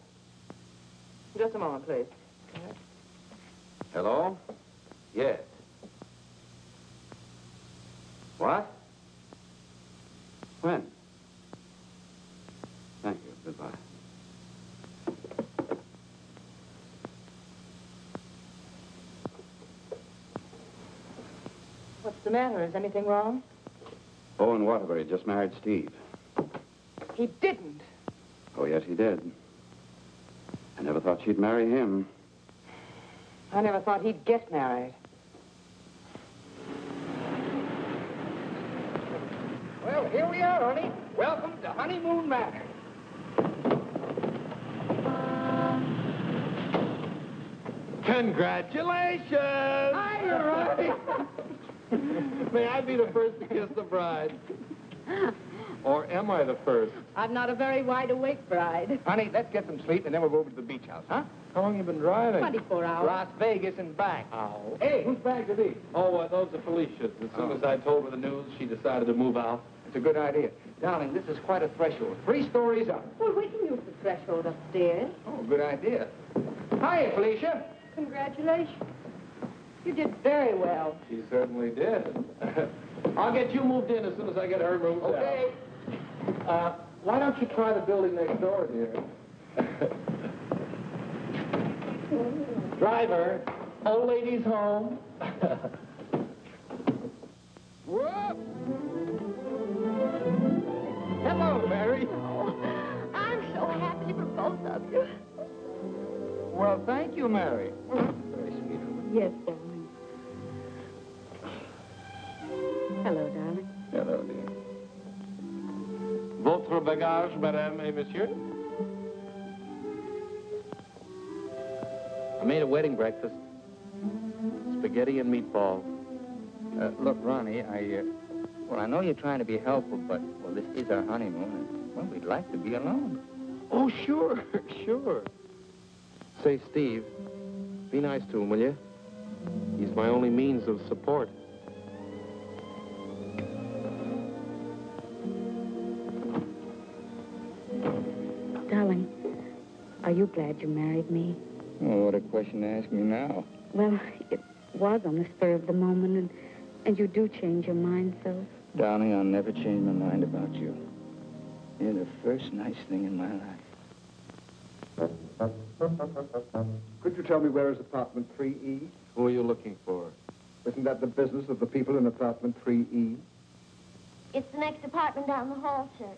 Just a moment, please. Hello? Yes. What? When? Thank you. Goodbye. The matter? Is anything wrong? Owen Waterbury just married Steve. He didn't. Oh, yes, he did. I never thought she'd marry him. I never thought he'd get married. Well, here we are, honey. Welcome to Honeymoon Manor. Congratulations! Hi, Ronnie. May I be the first to kiss the bride? <laughs> Or am I the first? I'm not a very wide-awake bride. Honey, let's get some sleep, and then we'll go over to the beach house, huh? How long you been driving? 24 hours. Las Vegas and back. Oh. Hey, whose bags are these? Oh, uh, those are Felicia's. As soon as I told her the news, she decided to move out. It's a good idea. Darling, this is quite a threshold. Three stories up. Well, we can use the threshold upstairs. Oh, good idea. Hi, Felicia. Congratulations. You did very well. She certainly did. <laughs> I'll get you moved in as soon as I get her moved out. Okay. Uh, why don't you try the building next door, dear? <laughs> Driver, old lady's home. <laughs> Whoop. Hello, Mary. Oh, I'm so happy for both of you. Well, thank you, Mary. Very sweet. Yes, darling. Hello, darling. Hello, dear. Votre bagage, madame et monsieur? I made a wedding breakfast. Spaghetti and meatballs. Uh, look, Ronnie, I, uh, well, I know you're trying to be helpful, but, well, this is our honeymoon, and, well, we'd like to be alone. Oh, sure, <laughs> sure. Say, Steve, be nice to him, will you? He's my only means of support. Are you glad you married me? Oh, what a question to ask me now. Well, it was on the spur of the moment, and, and you do change your mind so. Darling, I'll never change my mind about you. You're the first nice thing in my life. Could you tell me where is apartment 3E? Who are you looking for? Isn't that the business of the people in apartment E? 3E? It's the next apartment down the hall, sir.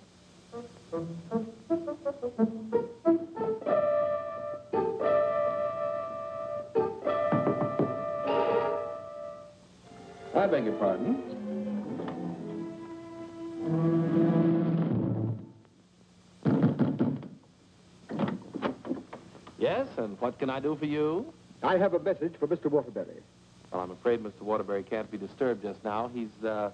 I beg your pardon. Yes, and what can I do for you? I have a message for Mr. Waterbury. Well, I'm afraid Mr. Waterbury can't be disturbed just now. He's, uh...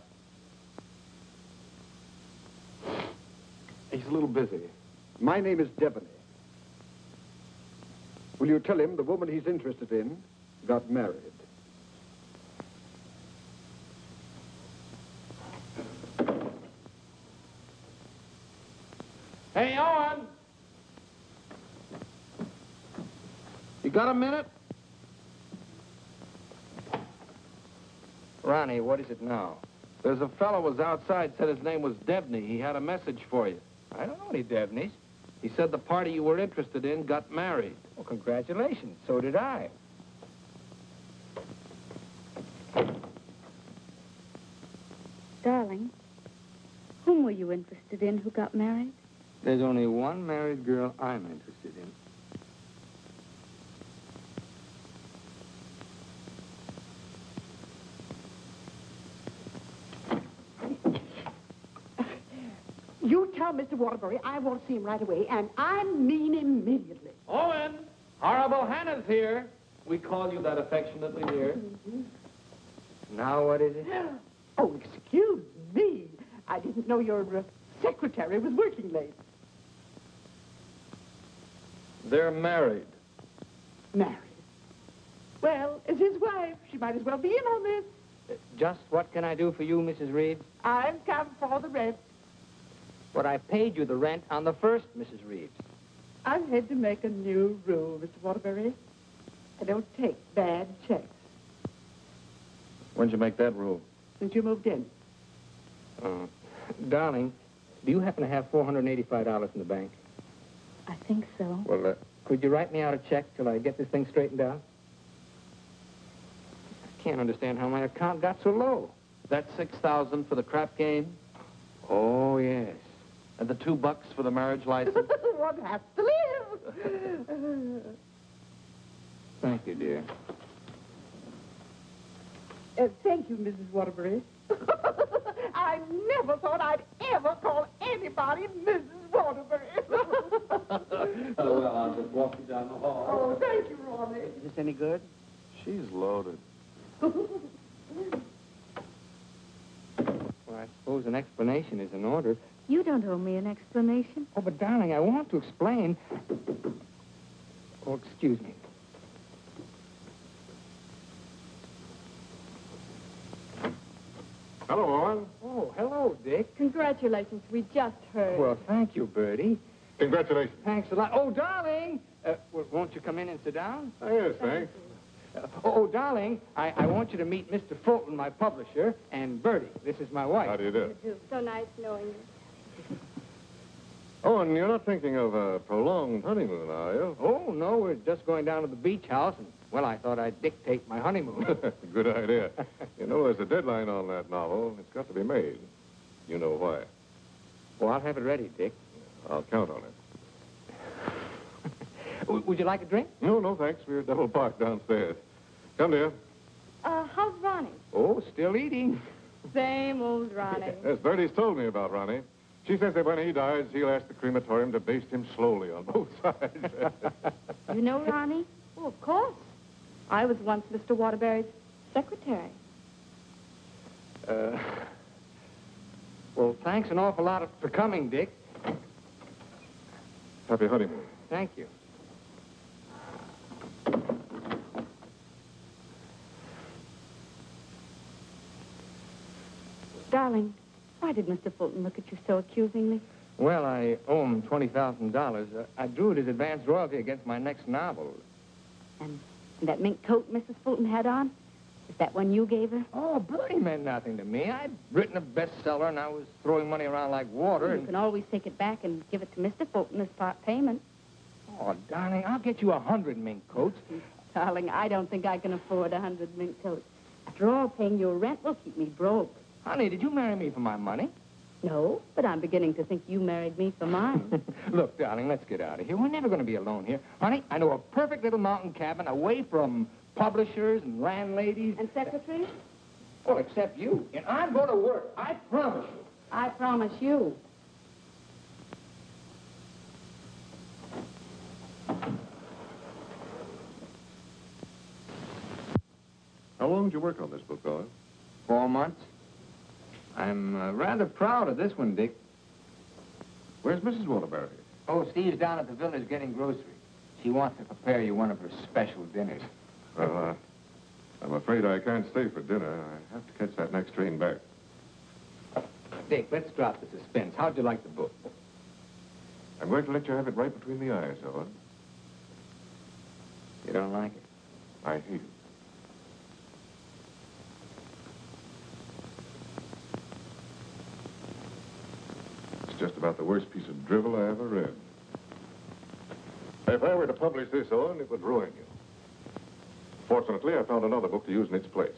He's a little busy. My name is Devaney. Will you tell him the woman he's interested in got married? Hey, Owen! You got a minute? Ronnie, what is it now? There's a fellow was outside, said his name was Debney. He had a message for you. I don't know any Devneys. He said the party you were interested in got married. Well, congratulations. So did I. Darling, whom were you interested in who got married? There's only one married girl I'm interested in. You tell Mr. Waterbury I won't see him right away, and I mean immediately. Owen! Horrible Hannah's here. We call you that affectionately, dear. Now what is it? <gasps> Oh, excuse me. I didn't know your uh, secretary was working late. They're married. Married. Well, as his wife, she might as well be in on this. Uh, Just what can I do for you, Mrs. Reed? I've come for the rent. But I paid you the rent on the first, Mrs. Reeves. I've had to make a new rule, Mr. Waterbury. I don't take bad checks When'd you make that rule? since you moved in. Uh, darling, do you happen to have $485 in the bank? I think so. Well, uh, could you write me out a check till I get this thing straightened out? I can't understand how my account got so low. That 6000 for the crap game Oh, yes. And the two bucks for the marriage license? <laughs> One has to live. Thank you, dear. Uh, thank you, Mrs. Waterbury. <laughs> I never thought I'd ever call anybody Mrs. Waterbury. <laughs> Oh, well, I'll just walk you down the hall. oh, thank you, Ronnie. Is this any good? She's loaded. Well, I suppose an explanation is in order. You don't owe me an explanation. Oh, but darling, I want to explain. Oh, excuse me. Hello, Owen. Oh, hello, Dick. Congratulations, we just heard. Well, thank you, Bertie. Congratulations. Thanks a lot. Oh, darling! Uh, well, won't you come in and sit down? Oh, yes, thanks. Uh, oh, darling, I, I want you to meet Mr. Fulton, my publisher, and Bertie. This is my wife. How do you do? So nice knowing you. Owen, you're not thinking of a prolonged honeymoon, are you? <laughs> Oh, no, we're just going down to the beach house, and, well, I thought I'd dictate my honeymoon. <laughs> Good idea. You know, there's a deadline on that novel. It's got to be made. You know why. well, I'll have it ready, Dick. I'll count on it. <laughs> Would you like a drink? No, no, thanks. We're double parked downstairs. Come, dear. Uh, how's Ronnie? Oh, still eating. Same old Ronnie. Yes, Bertie's told me about Ronnie. She says that when he dies, he'll ask the crematorium to baste him slowly on both <laughs> sides. you know Ronnie? Oh, of course. I was once Mr. Waterbury's secretary. Uh, well, thanks an awful lot for coming, Dick. Happy honeymoon. Thank you. Darling, why did Mr. Fulton look at you so accusingly? Well, I owe him $20,000. Uh, I drew it as advance royalty against my next novel. And, and that mink coat Mrs. Fulton had on, is that one you gave her? Oh, Bertie meant nothing to me. I'd written a bestseller, and I was throwing money around like water, You and... can always take it back and give it to Mr. Fulton as part payment. Oh, darling, I'll get you a hundred mink coats. Darling, I don't think I can afford a hundred mink coats. After all, paying your rent will keep me broke. Honey, did you marry me for my money? No, but I'm beginning to think you married me for mine. <laughs> Look, darling, let's get out of here. We're never going to be alone here. Honey, I know a perfect little mountain cabin away from publishers and landladies. and secretaries? Well, except you. And I'm going to work. I promise you. I promise you. How long did you work on this book, Owen? Four months. I'm uh, rather proud of this one, Dick. Where's Mrs. Waterbury? Oh, Steve's down at the village getting groceries. She wants to prepare you one of her special dinners. Well, uh, I'm afraid I can't stay for dinner. I have to catch that next train back. Dick, let's drop the suspense. How'd you like the book? I'm going to let you have it right between the eyes, Owen. You don't like it? I hate it. Just about the worst piece of drivel I ever read. If I were to publish this, Owen, it would ruin you. Fortunately, I found another book to use in its place.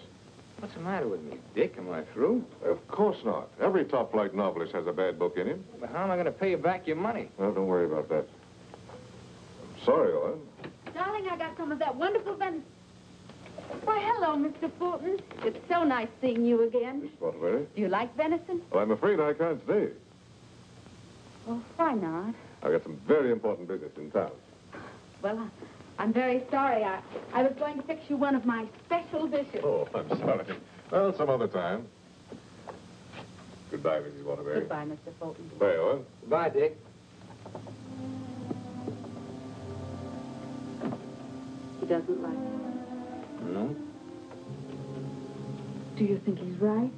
What's the matter with me, Dick? Am I through? Of course not. Every top-flight novelist has a bad book in him. But how am I going to pay you back your money? Well, don't worry about that. I'm sorry, Owen. Darling, I got some of that wonderful venison. Why, hello, Mr. Fulton. It's so nice seeing you again. Miss Waterbury. Do you like venison? Well, I'm afraid I can't stay. Oh, why not? I've got some very important business in town. Well, I- I'm very sorry. I, I was going to fix you one of my special dishes. Oh, I'm sorry. Well, some other time. Goodbye, Mrs. Waterbury. Goodbye, Mr. Fulton. Goodbye, Owen. Goodbye, Dick. He doesn't like it. No, Do you think he's right?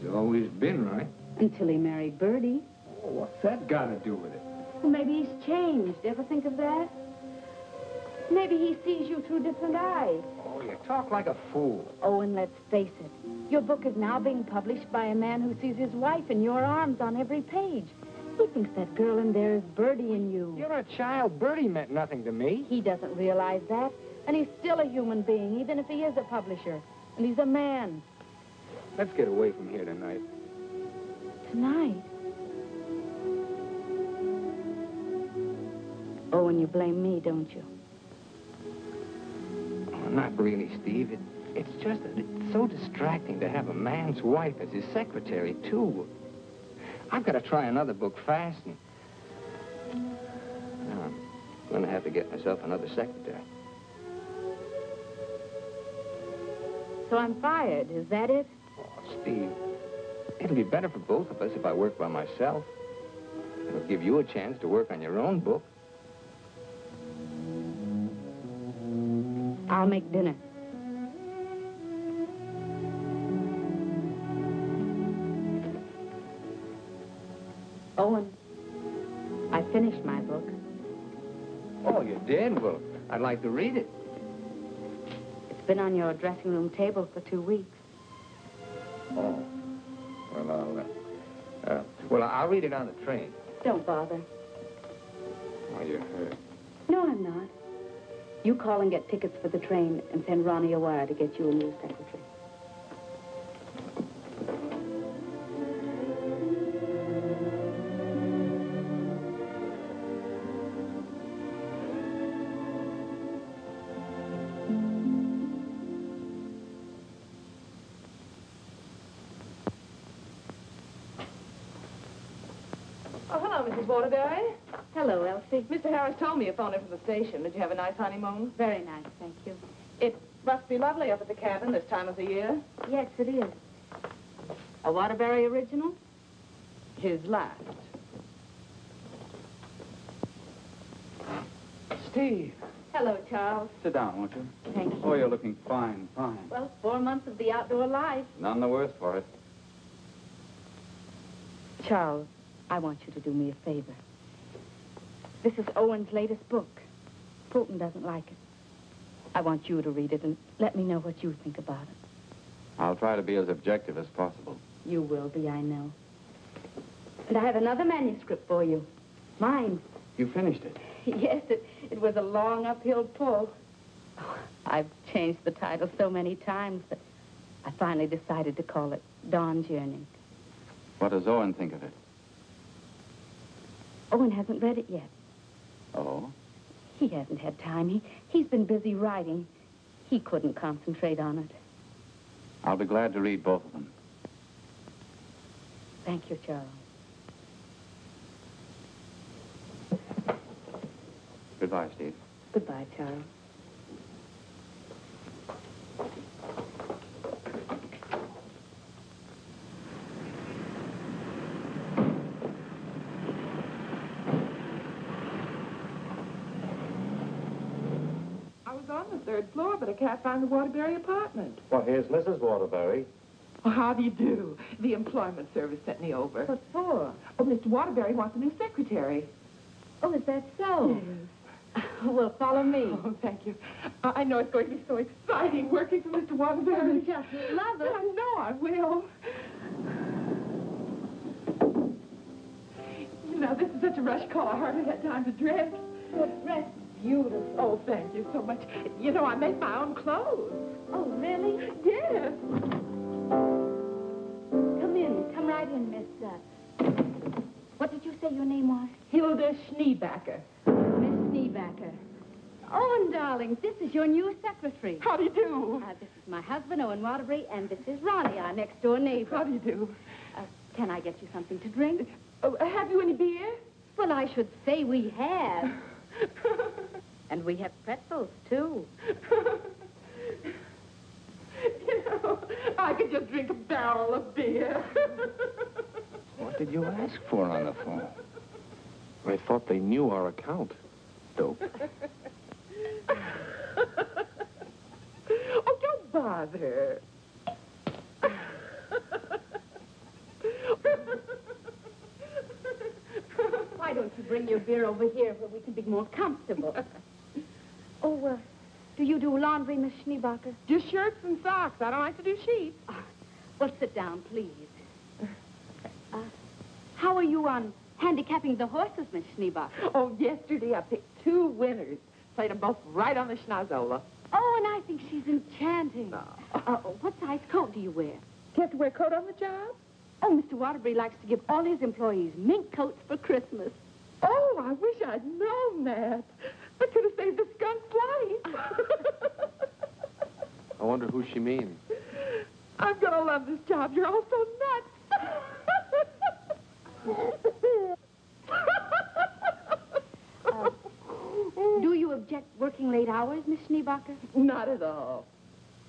he's always been right. Until he married Bertie. Oh, what's that got to do with it? Well, maybe he's changed. Ever think of that? Maybe he sees you through different eyes. Oh, you talk like a fool. Oh, and let's face it. Your book is now being published by a man who sees his wife in your arms on every page. He thinks that girl in there is Bertie in you. You're a child. Bertie meant nothing to me. He doesn't realize that. And he's still a human being, even if he is a publisher. And he's a man. Let's get away from here tonight. Tonight. Oh, and you blame me, don't you? Oh, not really, Steve. It, it's just that it's so distracting to have a man's wife as his secretary, too. I've got to try another book fast, and... Now, I'm going to have to get myself another secretary. So I'm fired, is that it? Oh, Steve, it'll be better for both of us if I work by myself. It'll give you a chance to work on your own book. I'll make dinner. Owen, I finished my book. Oh, you did? Well, I'd like to read it. It's been on your dressing room table for two weeks. Oh. Well, I'll, uh, uh, well, I'll read it on the train. Don't bother. Are you're hurt. No, I'm not. You call and get tickets for the train and send Ronnie a wire to get you a new secretary. Mr. Told me you phoned in from the station. Did you have a nice honeymoon? Very nice, thank you. It must be lovely up at the cabin this time of the year. Yes, it is. A Waterbury original? His last. Steve. Hello, Charles. Sit down, won't you? Thank you. Oh, you're looking fine, fine. Well, four months of the outdoor life. None the worse for it. Charles, I want you to do me a favor. This is Owen's latest book. Fulton doesn't like it. I want you to read it and let me know what you think about it. I'll try to be as objective as possible. You will be, I know. And I have another manuscript for you. Mine. You finished it. <laughs> Yes, it, it was a long uphill pull. Oh, I've changed the title so many times that I finally decided to call it Dawn's Yearning. What does Owen think of it? Owen hasn't read it yet. Oh? He hasn't had time. He, he's been busy writing. He couldn't concentrate on it. I'll be glad to read both of them. Thank you, Charles. Goodbye, Steve. Goodbye, Charles. I was on the third floor, but I can't find the Waterbury apartment. Well, here's Mrs. Waterbury. Well, how do you do? The employment service sent me over. What for? Oh, Mr. Waterbury wants a new secretary. Oh, is that so? Yes. Well, follow me. Oh, thank you. I I know it's going to be so exciting working for Mr. Waterbury. just love it. I know I will. You know, this is such a rush call. I hardly had time to dress. Your dress beautiful. Oh, thank you so much. You know, I make my own clothes. Oh, really? Yes. Come in. Come right in, Miss. Uh, what did you say your name was? Hilda Schneebacker. Miss Schneebacker. Owen, darling, this is your new secretary. How do you do? Uh, this is my husband, Owen Waterbury, and this is Ronnie, our next-door neighbor. How do you do? Uh, can I get you something to drink? Oh, have you any beer? Well, I should say we have. <laughs> and we have pretzels, too. <laughs> you know, I could just drink a barrel of beer. <laughs> What did you ask for on the phone? I thought they knew our account. Dope. oh, don't bother. Why don't you bring your beer over here where we can be more comfortable? <laughs> oh, uh, do you do laundry, Miss Schneebacher? Just shirts and socks. I don't like to do sheets. <laughs> Well, sit down, please. Uh, how are you on handicapping the horses, Miss Schneebacher? Oh, yesterday I picked two winners. Played them both right on the schnozola. Oh, and I think she's enchanting. Uh, what size coat do you wear? Do you have to wear a coat on the job? Oh, Mr. Waterbury likes to give all his employees mink coats for Christmas. Oh, I wish I'd known that. I could have saved the skunk's life. <laughs> I wonder who she means. I'm gonna love this job. You're all so nuts. <laughs> Do you object working late hours, Miss Schneebacher? Not at all.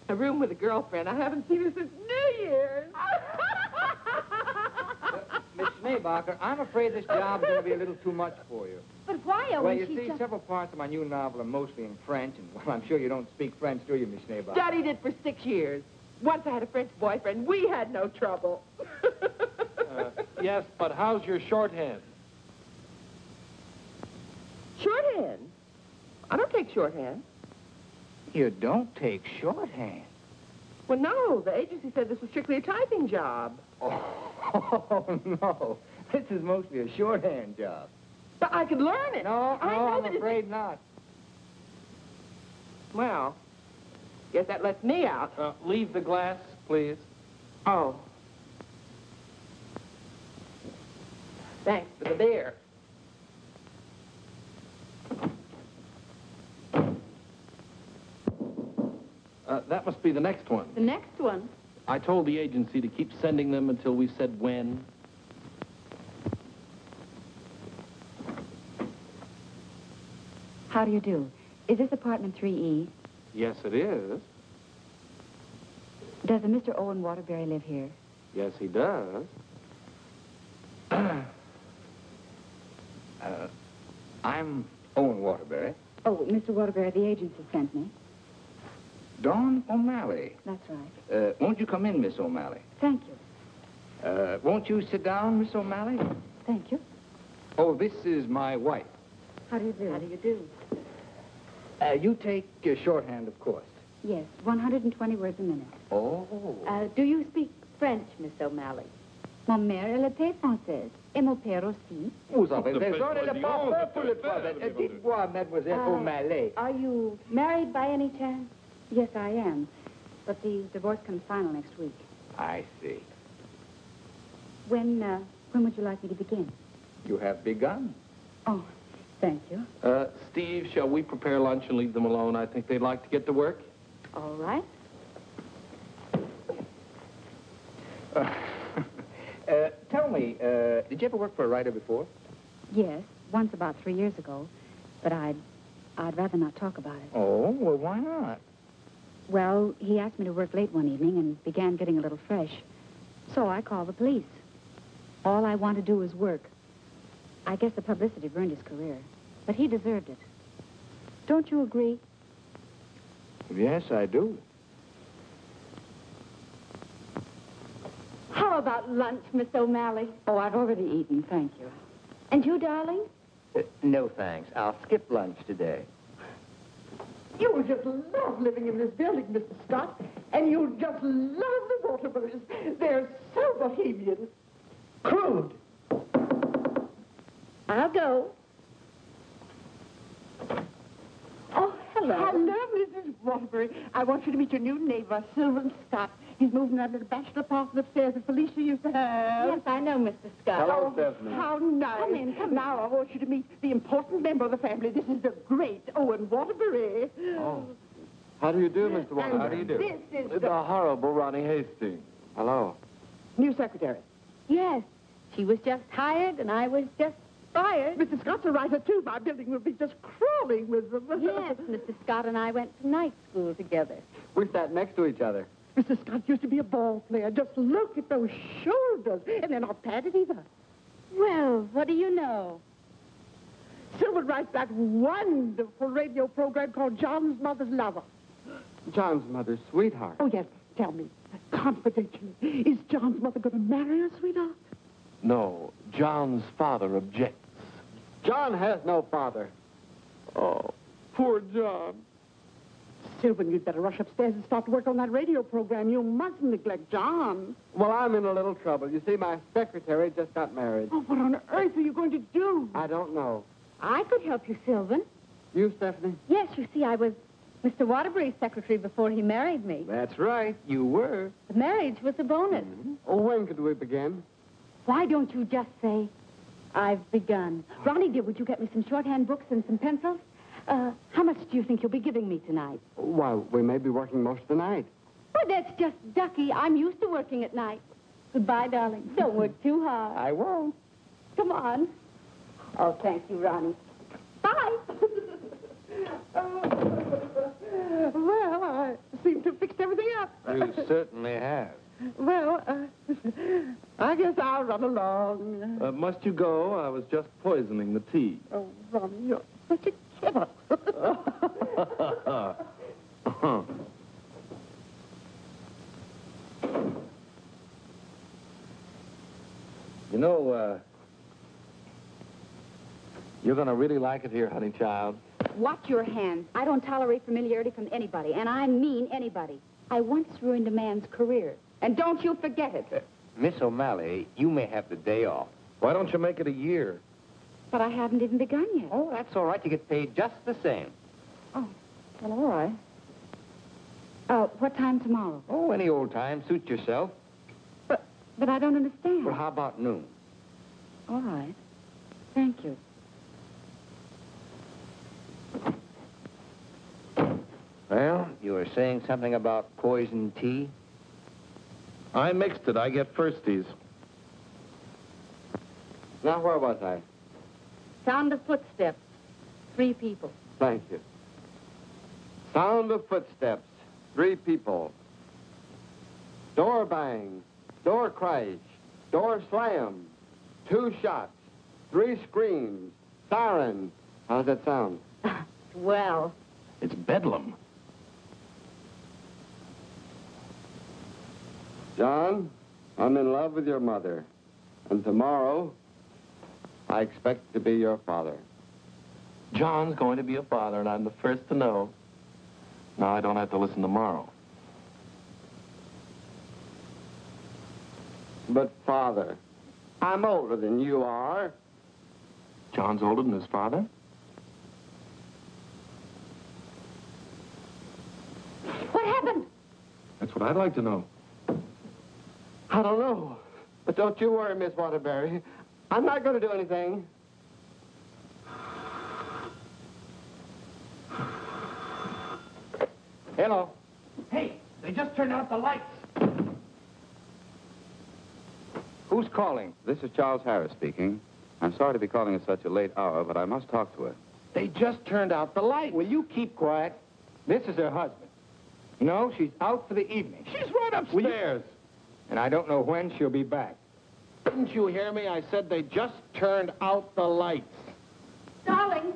A room with a girlfriend. I haven't seen her since New Year's. <laughs> Schneebacher, I'm afraid this job's going to be a little too much for you. But why, Owen? well, you see, just- several parts of my new novel are mostly in French, and, well, I'm sure you don't speak French, do you, Miss Schneebacher? Studied it for six years. Once I had a French boyfriend. We had no trouble. Uh, <laughs> yes, but how's your shorthand? Shorthand? I don't take shorthand. You don't take shorthand. Well, no. The agency said this was strictly a typing job. <laughs> Oh, no. This is mostly a shorthand job. But I could learn it. No, I no, know I'm that it's- afraid not. Well, guess that lets me out. Uh, leave the glass, please. Oh. Thanks for the beer. Uh, that must be the next one. The next one. I told the agency to keep sending them until we said when. How do you do? Is this apartment E? 3E? Yes, it is. Does a Mr. Owen Waterbury live here? Yes, he does. <clears throat> Uh, I'm Owen Waterbury. Oh, Mr. Waterbury, the agency sent me. Dawn O'Malley. That's right. Uh, won't you come in, Miss O'Malley? Thank you. Uh, won't you sit down, Miss O'Malley? Thank you. Oh, this is my wife. How do you do? How do you do? Uh, you take uh, shorthand, of course. Yes, 120 words a minute. Oh. Uh, do you speak French, Miss O'Malley? Mon mère, elle était française. Et mon père aussi. Vous avez De raison fait, de ne pas voyons, peur de pour fait, le de problème. fait, Dites-moi, mademoiselle Uh, O'Malley. Are you married by any chance? Yes, I am. But the divorce comes final next week. I see. When, uh, when would you like me to begin? You have begun. Oh, thank you. Uh, Steve, shall we prepare lunch and leave them alone? I think they'd like to get to work. All right. Uh, <laughs> uh, tell me, uh, did you ever work for a writer before? Yes, once about three years ago. But I'd, I'd rather not talk about it. Oh, well, why not? Well, he asked me to work late one evening and began getting a little fresh. So I called the police. All I want to do is work. I guess the publicity burned his career. But he deserved it. Don't you agree? Yes, I do. How about lunch, Miss O'Malley? Oh, I've already eaten, thank you. And you, darling? Uh, no, thanks. I'll skip lunch today. You will just love living in this building, Mr. Scott. And you'll just love the Waterburys. They're so bohemian. Crude. I'll go. Oh, hello. Hello, Mrs. Waterbury. I want you to meet your new neighbor, Sylvan Scott. He's moving that little bachelor apartment upstairs that Felicia used to have. Yes, I know, Mr. Scott. Hello, Oh, Stephanie. How nice. Come in, come in. Now I want you to meet the important member of the family. This is the great Owen Waterbury. Oh. How do you do, Mr. Waterbury? And How do you do? This is The the horrible Ronnie Hastings. Hello. new secretary. Yes, she was just hired and I was just fired. Mr. Scott's a writer, too. My building will be just crawling with them. Yes, Mr. Scott and I went to night school together. We sat next to each other. Mr. Scott used to be a ball player. Just look at those shoulders. And they're not padded either. Well, what do you know? Sylvan writes that wonderful radio program called John's Mother's Lover. John's mother's sweetheart. Oh, yes. Tell me, confidentially, is John's mother going to marry her, sweetheart? No, John's father objects. John has no father. Oh, poor John. Sylvan, you'd better rush upstairs and start to work on that radio program. You mustn't neglect John. Well, I'm in a little trouble. You see, my secretary just got married. Oh, what on earth are you going to do? I don't know. I could help you, Sylvan. You, Stephanie? Yes, you see, I was Mr. Waterbury's secretary before he married me. That's right. You were. The marriage was a bonus. Oh, when could we begin? Why don't you just say, I've begun? Ronnie, dear, would you get me some shorthand books and some pencils? Uh, how much do you think you'll be giving me tonight? Why, we may be working most of the night. Oh, that's just ducky. I'm used to working at night. Goodbye, darling. Don't work too hard. I won't. Come on. Oh, thank you, Ronnie. Bye. <laughs> Well, I seem to have fixed everything up. You certainly have. Well, uh, <laughs> I guess I'll run along. Uh, must you go? I was just poisoning the tea. Oh, Ronnie, you're such a kidder. <laughs> you know, uh, you're going to really like it here, honey child. Watch your hands. I don't tolerate familiarity from anybody, and I mean anybody. I once ruined a man's career, and don't you forget it. Miss O'Malley, you may have the day off. Why don't you make it a year? But I haven't even begun yet. Oh, that's all right. You get paid just the same. Oh, well, all right. Uh, what time tomorrow? Oh, any old time. Suit yourself. But, but I don't understand. Well, how about noon? All right. Thank you. Well, you were saying something about poison tea? I mixed it. I get firsties. Now, where was I? Sound of footsteps. Three people. Thank you. Sound of footsteps. Three people. Door bang. Door crash. Door slam. Two shots. Three screams. Siren. How's that sound? <laughs> Well, It's bedlam. John, I'm in love with your mother. And tomorrow, I expect to be your father. John's going to be a father, and I'm the first to know. Now I don't have to listen tomorrow. But, Father, I'm older than you are. John's older than his father? What happened? That's what I'd like to know. I don't know. But don't you worry, Miss Waterbury. I'm not going to do anything. Hello. Hey, they just turned out the lights. Who's calling? This is Charles Harris speaking. I'm sorry to be calling at such a late hour, but I must talk to her. They just turned out the light. Will you keep quiet? This is her husband. No, she's out for the evening. She's right upstairs. And I don't know when she'll be back. Didn't you hear me? I said they just turned out the lights. Darling,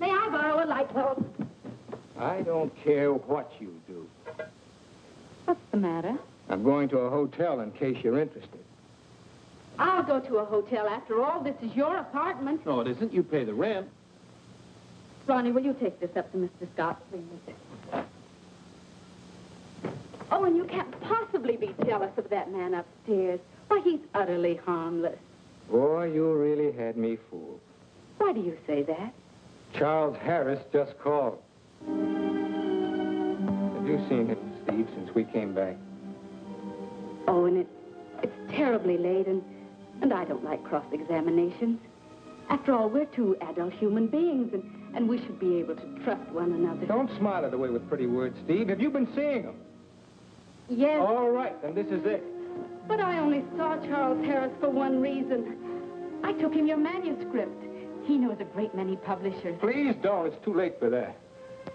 may I borrow a light bulb? I don't care what you do. What's the matter? I'm going to a hotel in case you're interested. I'll go to a hotel. After all, this is your apartment. No, it isn't. You pay the rent. Ronnie, will you take this up to Mr. Scott, please? Oh, and you can't possibly be jealous of that man upstairs. Why, he's utterly harmless. Boy, you really had me fooled. Why do you say that? Charles Harris just called. Have you seen him, Steve, since we came back? Oh, and it, it's terribly late, and, and I don't like cross-examinations. After all, we're two adult human beings, and, and we should be able to trust one another. Don't smile it away with pretty words, Steve. Have you been seeing him? Yes, All right, then this is it. but I only saw Charles Harris for one reason. I took him your manuscript. He knows a great many publishers. Please don't. It's too late for that.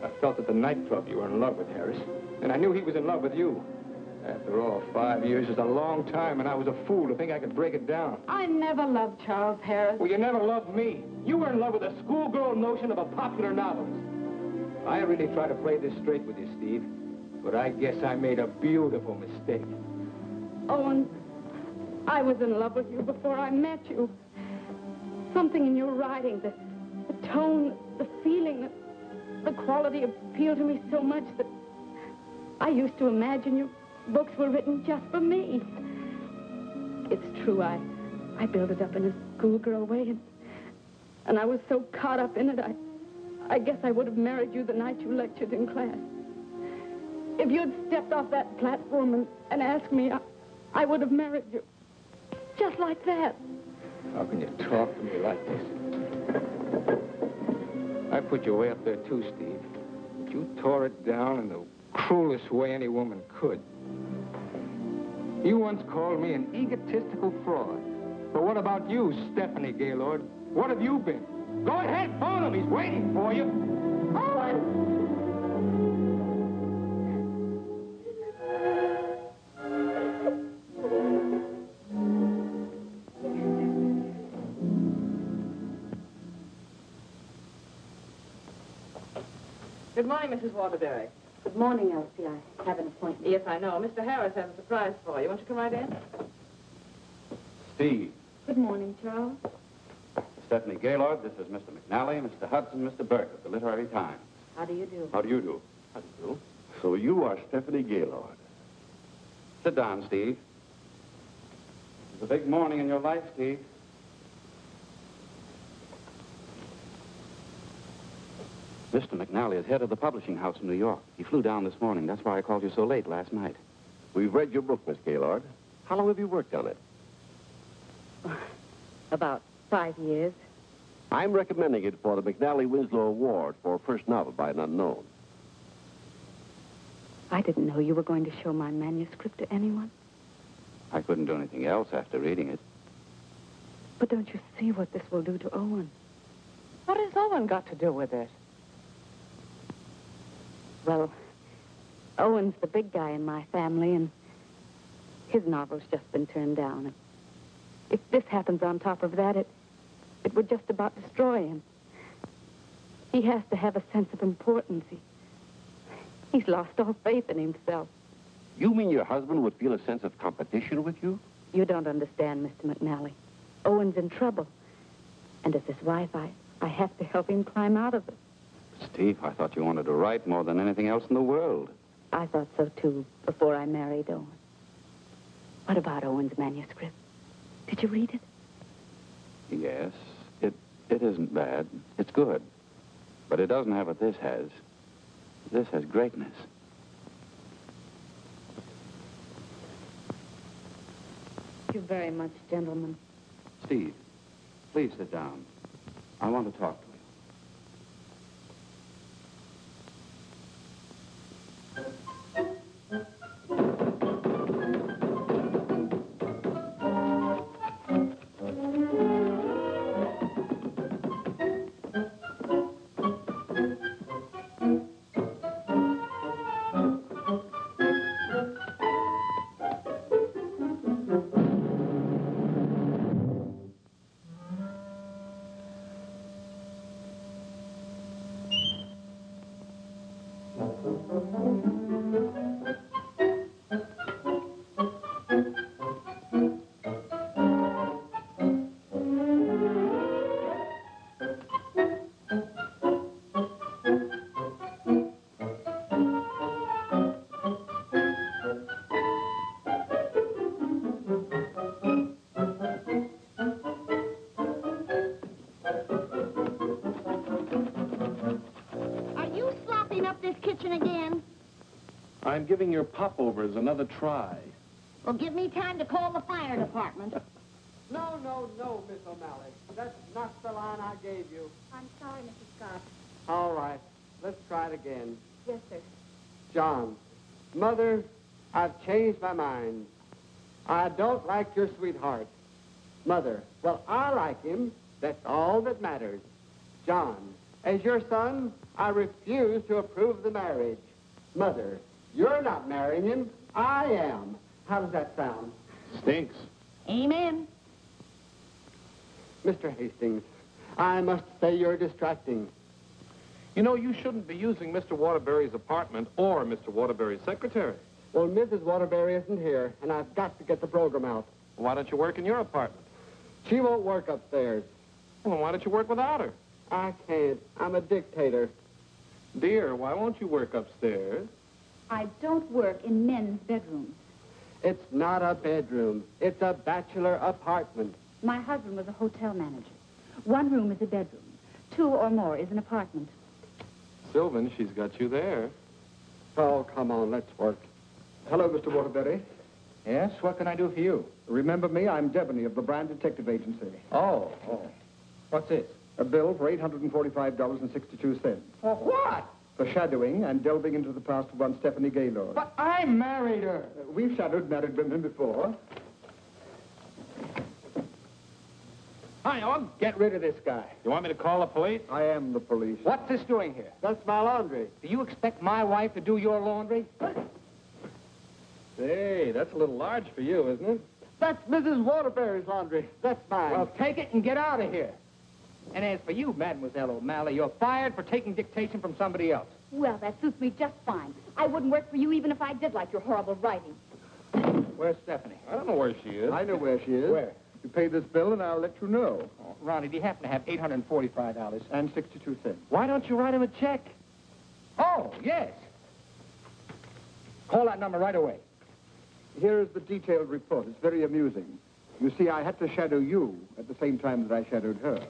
I felt at the nightclub you were in love with Harris, and I knew he was in love with you. After all, five years is a long time, and I was a fool to think I could break it down. I never loved Charles Harris. Well, you never loved me. You were in love with a schoolgirl notion of a popular novelist. I really try to play this straight with you, Steve, but I guess I made a beautiful mistake. Owen, I was in love with you before I met you. Something in your writing, the, the tone, the feeling, the, the quality appealed to me so much that I used to imagine your books were written just for me. It's true, I, I built it up in a schoolgirl way, and, and I was so caught up in it, I, I guess I would have married you the night you lectured in class. If you'd stepped off that platform and, and asked me, I, I would have married you. Just like that. How can you talk to me like this? I put you way up there, too, Steve. But you tore it down in the cruelest way any woman could. You once called me an egotistical fraud. But what about you, Stephanie Gaylord? What have you been? Go ahead, phone him. He's waiting for you. Owen! Morning, Mrs. Waterbury. Good morning, Elsie. I have an appointment. Yes, I know. Mr. Harris has a surprise for you. Won't you come right in? Steve, Good morning, Charles. Stephanie Gaylord, this is Mr. McNally, Mr. Hudson, Mr. Burke of the Literary Times. How do you do? How do you do? How do you do? So you are Stephanie Gaylord. Sit down, Steve. It's a big morning in your life, Steve. Mr. McNally is head of the publishing house in New York. He flew down this morning. That's why I called you so late last night. We've read your book, Miss Gaylord. How long have you worked on it? <sighs> About five years. I'm recommending it for the McNally Winslow Award for first novel by an unknown. I didn't know you were going to show my manuscript to anyone. I couldn't do anything else after reading it. But don't you see what this will do to Owen? What has Owen got to do with it? Well, Owen's the big guy in my family, and his novel's just been turned down. And if this happens on top of that, it, it would just about destroy him. He has to have a sense of importance. He, he's lost all faith in himself. You mean your husband would feel a sense of competition with you? You don't understand, Mr. McNally. Owen's in trouble. And as his wife, I, I have to help him climb out of it. Steve, I thought you wanted to write more than anything else in the world. I thought so, too, before I married Owen. What about Owen's manuscript? Did you read it? Yes, it, it isn't bad. It's good. But it doesn't have what this has. This has greatness. Thank you very much, gentlemen. Steve, please sit down. I want to talk to you. I'm giving your popovers another try. Well, give me time to call the fire department. <laughs> No, no, no, Miss O'Malley. That's not the line I gave you. I'm sorry, Mrs. Scott. All right, let's try it again. Yes, sir. John, Mother, I've changed my mind. I don't like your sweetheart. Mother, well, I like him. That's all that matters. John, as your son, I refuse to approve the marriage. Mother, you're not marrying him. I am. How does that sound? Stinks. Amen. Mr. Hastings, I must say you're distracting. You know, you shouldn't be using Mr. Waterbury's apartment or Mr. Waterbury's secretary. Well, Mrs. Waterbury isn't here, and I've got to get the program out. Why don't you work in your apartment? She won't work upstairs. Well, why don't you work without her? I can't. I'm a dictator. Dear, why won't you work upstairs? I don't work in men's bedrooms. It's not a bedroom. It's a bachelor apartment. My husband was a hotel manager. One room is a bedroom. Two or more is an apartment. Sylvan, she's got you there. Oh, come on, let's work. Hello, Mr. Waterbury. Yes? What can I do for you? Remember me? I'm Debony of the Brand Detective Agency. Oh, oh. What's this? A bill for $845.62 For what? For shadowing and delving into the past of one Stephanie Gaylord. But I married her. Uh, we've shadowed married women before. Hi, Og. Get rid of this guy. You want me to call the police? I am the police. What's this doing here? That's my laundry. Do you expect my wife to do your laundry? Hey, that's a little large for you, isn't it? That's Mrs. Waterbury's laundry. That's mine. Well, take it and get out of here. And as for you, Mademoiselle O'Malley, you're fired for taking dictation from somebody else. Well, that suits me just fine. I wouldn't work for you even if I did like your horrible writing. Where's Stephanie? I don't know where she is. I know where she is. Where? You pay this bill and I'll let you know. Oh, Ronnie, do you happen to have $845? And 62 cents. Why don't you write him a check? Oh, yes. Call that number right away. Here's the detailed report. It's very amusing. You see, I had to shadow you at the same time that I shadowed her.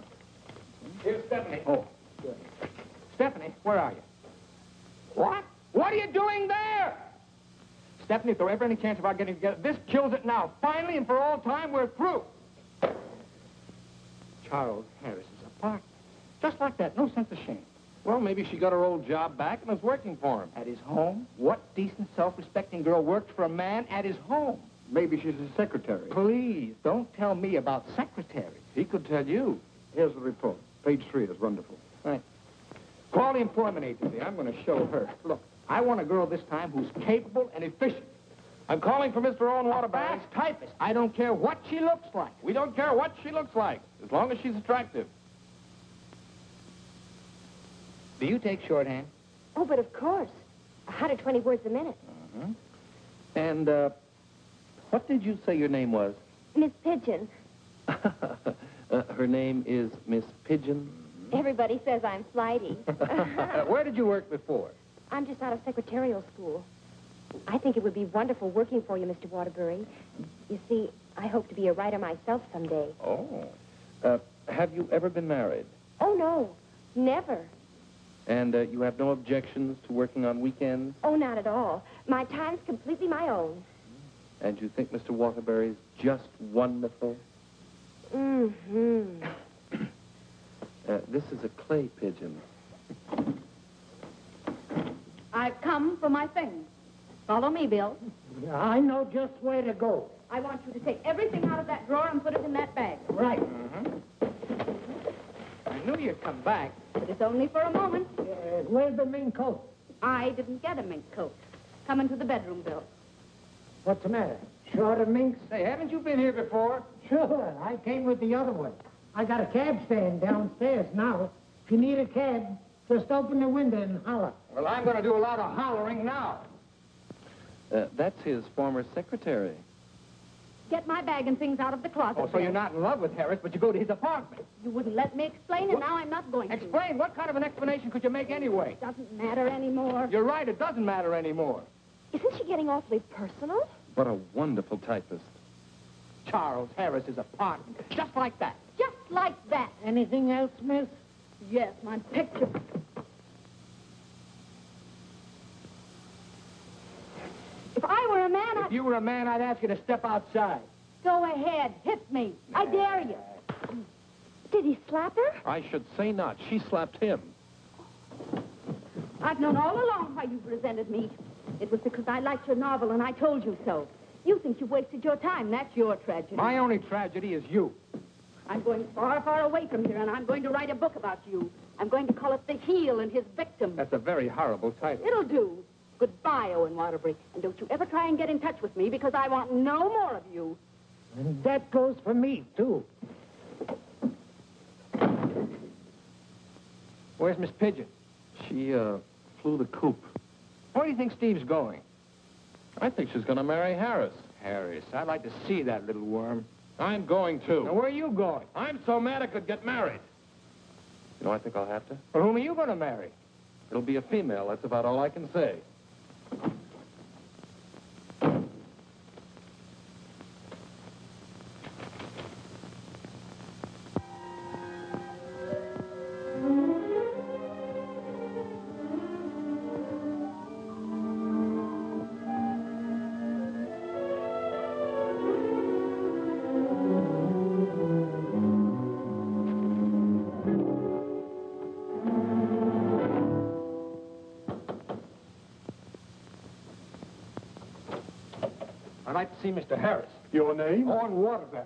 Here's Stephanie. Oh, good. Stephanie, where are you? What? What are you doing there? Stephanie, if there were ever any chance of our getting together, this kills it now. Finally and for all time, we're through. Charles Harris's apartment. Just like that, no sense of shame. Well, maybe she got her old job back and is working for him. At his home? What decent, self-respecting girl works for a man at his home? Maybe she's his secretary. Please, don't tell me about secretaries. He could tell you. Here's the report. Page three is wonderful. Right. Call the employment agency. I'm going to show her. Look, I want a girl this time who's capable and efficient. I'm calling for Mr. Owen A Waterbury. fast typist. I don't care what she looks like. We don't care what she looks like, as long as she's attractive. Do you take shorthand? Oh, but of course. 120 words a minute. Uh-huh. And, uh, what did you say your name was? Miss Pigeon. <laughs> uh, her name is Miss Pigeon. Everybody says I'm flighty. <laughs> Where did you work before? I'm just out of secretarial school. I think it would be wonderful working for you, Mr. Waterbury. You see, I hope to be a writer myself someday. Oh. Uh, have you ever been married? Oh, no. Never. And uh, you have no objections to working on weekends? Oh, not at all. My time's completely my own. And you think Mr. Waterbury's just wonderful? Mm-hmm. <coughs> Uh, this is a clay pigeon. I've come for my things. Follow me, Bill. I know just where to go. I want you to take everything out of that drawer and put it in that bag. Right. I knew you'd come back. But it's only for a moment. Uh, where's the mink coat? I didn't get a mink coat. Come into the bedroom, Bill. What's the matter? Short of minks? Say, haven't you been here before? Sure, I came with the other one. I got a cab stand downstairs now. If you need a cab, just open the window and holler. Well, I'm going to do a lot of hollering now. Uh, that's his former secretary. Get my bag and things out of the closet. Oh, so Bill. you're not in love with Harris, but you go to his apartment. You wouldn't let me explain, and now I'm not going to. Explain. What kind of an explanation could you make anyway? It doesn't matter anymore. You're right. It doesn't matter anymore. Isn't she getting awfully personal? What a wonderful typist. Charles Harris is a apartment. Just like that. Just like that. Anything else, miss? Yes, my picture. If I were a man, I'd... If you were a man, I'd ask you to step outside. Go ahead, hit me. I dare you. Did he slap her? I should say not. She slapped him. I've known all along why you've resented me. It was because I liked your novel and I told you so. You think you've wasted your time. That's your tragedy. My only tragedy is you. I'm going far, far away from here, and I'm going to write a book about you. I'm going to call it The Heel and His Victim. That's a very horrible title. It'll do. Goodbye, Owen Waterbury. And don't you ever try and get in touch with me because I want no more of you. And that goes for me, too. Where's Miss Pigeon? She, uh, flew the coop. Where do you think Steve's going? I think she's going to marry Harris. Harris. I'd like to see that little worm. I'm going too. Now, where are you going? I'm so mad I could get married. You know, I think I'll have to. Well, whom are you going to marry? It'll be a female. That's about all I can say. See Mr. Harris. Your name? Owen Waterbury.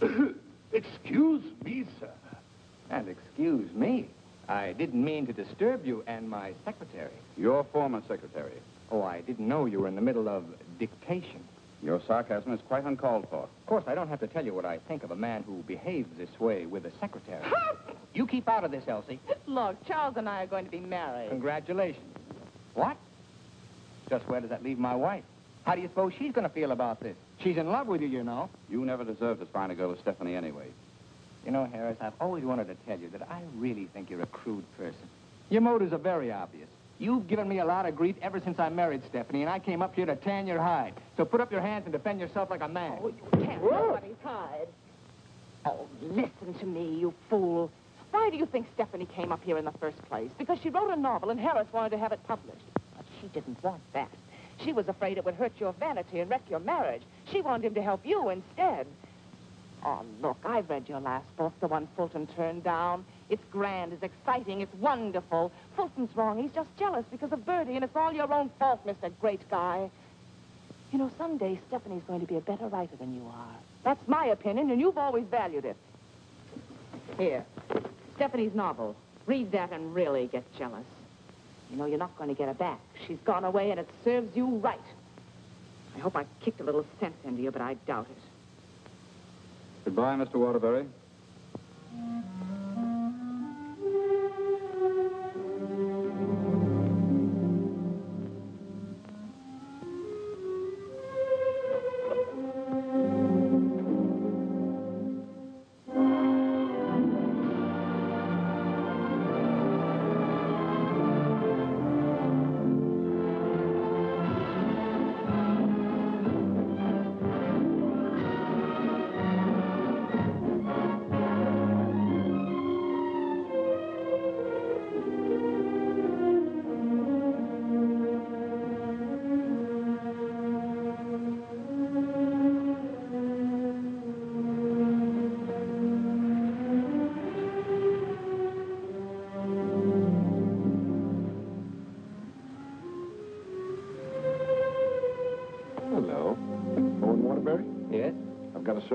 <coughs> Excuse me, sir. And excuse me. I didn't mean to disturb you and my secretary. Your former secretary. Oh, I didn't know you were in the middle of dictation. Your sarcasm is quite uncalled for. Of course, I don't have to tell you what I think of a man who behaves this way with a secretary. you keep out of this, Elsie. Look, Charles and I are going to be married. Congratulations. What? Just where does that leave my wife? How do you suppose she's going to feel about this? She's in love with you, you know. You never deserved as fine a girl as Stephanie anyway. You know, Harris, I've always wanted to tell you that I really think you're a crude person. Your motives are very obvious. You've given me a lot of grief ever since I married Stephanie, and I came up here to tan your hide. So put up your hands and defend yourself like a man. Oh, you can't nobody's hide. Oh, listen to me, you fool. Why do you think Stephanie came up here in the first place? Because she wrote a novel and Harris wanted to have it published. She didn't want that. She was afraid it would hurt your vanity and wreck your marriage. She wanted him to help you instead. Oh, look, I've read your last book, the one Fulton turned down. It's grand, it's exciting, it's wonderful. Fulton's wrong. He's just jealous because of Bertie, and it's all your own fault, Mr. Great Guy. You know, someday Stephanie's going to be a better writer than you are. That's my opinion, and you've always valued it. Here, Stephanie's novel. Read that and really get jealous. You know, you're not going to get her back. She's gone away, and it serves you right. I hope I kicked a little sense into you, but I doubt it. Goodbye, Mr. Waterbury. Waterbury?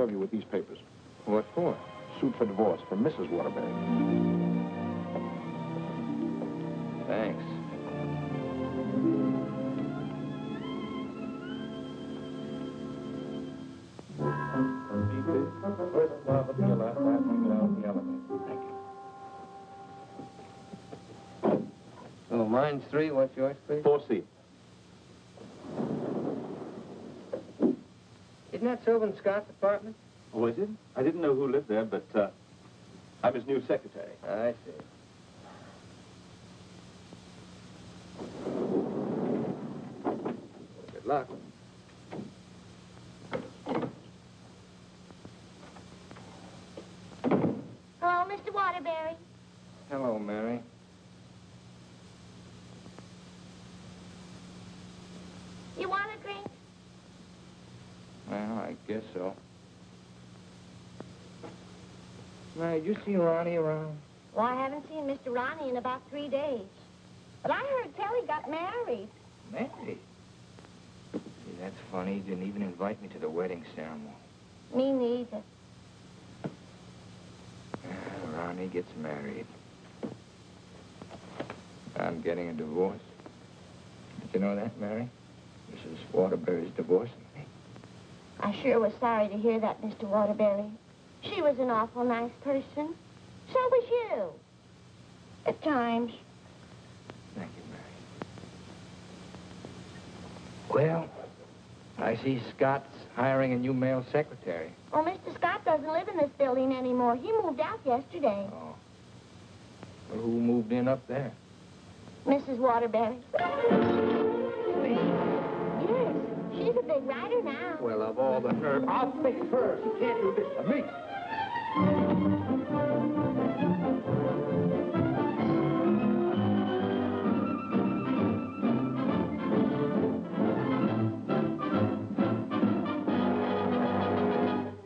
Serve you with these papers. What for? Suit for divorce from Mrs. Waterbury. Thanks. First love of your last happening down the elevator. Thank you. Oh, mine's three. What's yours, please? 4C. Isn't that Sylvan Scott's apartment? Oh, is it? I didn't know who lived there, but uh, I'm his new secretary. I see. Good luck. Hello, Mr. Waterbury. Hello, Mary. You want a drink? Well, I guess so. Mary, did you see Ronnie around? Well, I haven't seen Mr. Ronnie in about three days. But I heard Telly got married. Mary? See, that's funny. He didn't even invite me to the wedding ceremony. Me neither. Ronnie gets married. I'm getting a divorce. Did you know that, Mary? Mrs. Waterbury's divorcing me. I sure was sorry to hear that, Mr. Waterbury. She was an awful nice person. So was you. At times. Thank you, Mary. Well, I see Scott's hiring a new male secretary. Oh, Mr. Scott doesn't live in this building anymore. He moved out yesterday. Oh. Well, who moved in up there? Mrs. Waterbury. Yes, she's a big writer now. Well, of all the nerve. I'll fix first. You can't do this to me.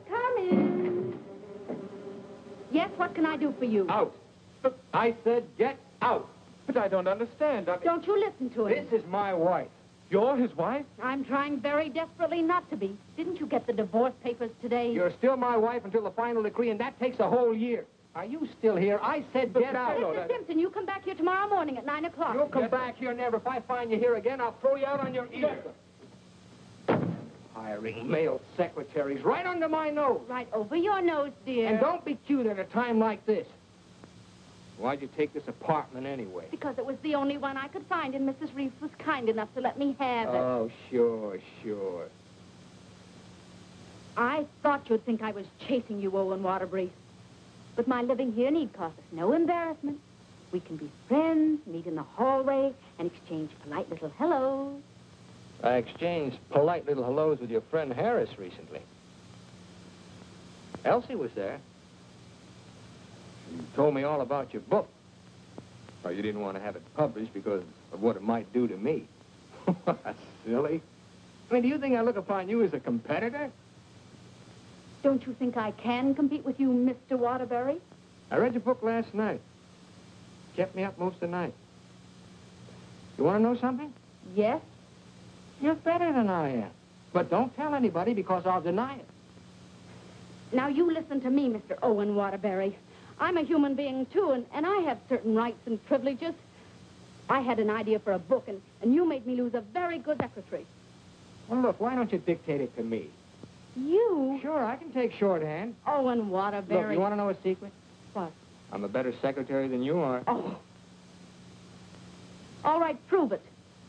Come in. Yes, what can I do for you? Out. I said get out. But I don't understand. I Don't you listen to him. This is my wife. You're his wife? I'm trying very desperately not to be. Didn't you get the divorce papers today? You're still my wife until the final decree, and that takes a whole year. Are you still here? I said get out. Mr. Simpson, you come back here tomorrow morning at 9 o'clock. You'll come back here never. If I find you here again, I'll throw you out on your ear. Hiring male secretaries right under my nose. Right over your nose, dear. And don't be cute at a time like this. Why'd you take this apartment anyway? Because it was the only one I could find, and Mrs. Reeves was kind enough to let me have it. Oh, sure, sure. I thought you'd think I was chasing you, Owen Waterbury. But my living here need cause us no embarrassment. We can be friends, meet in the hallway, and exchange polite little hellos. I exchanged polite little hellos with your friend Harris recently. Elsie was there. She told me all about your book. Well, you didn't want to have it published because of what it might do to me. <laughs> Silly. I mean, do you think I look upon you as a competitor? Don't you think I can compete with you, Mr. Waterbury? I read your book last night. Kept me up most of the night. You want to know something? Yes? You're better than I am. But don't tell anybody because I'll deny it. Now, you listen to me, Mr. Owen Waterbury. I'm a human being, too, and, and I have certain rights and privileges. I had an idea for a book, and, and you made me lose a very good secretary. Well, look, why don't you dictate it to me? You? Sure, I can take shorthand. Oh, Owen Waterbury. Look, you want to know a secret? What? I'm a better secretary than you are. Oh. All right, prove it.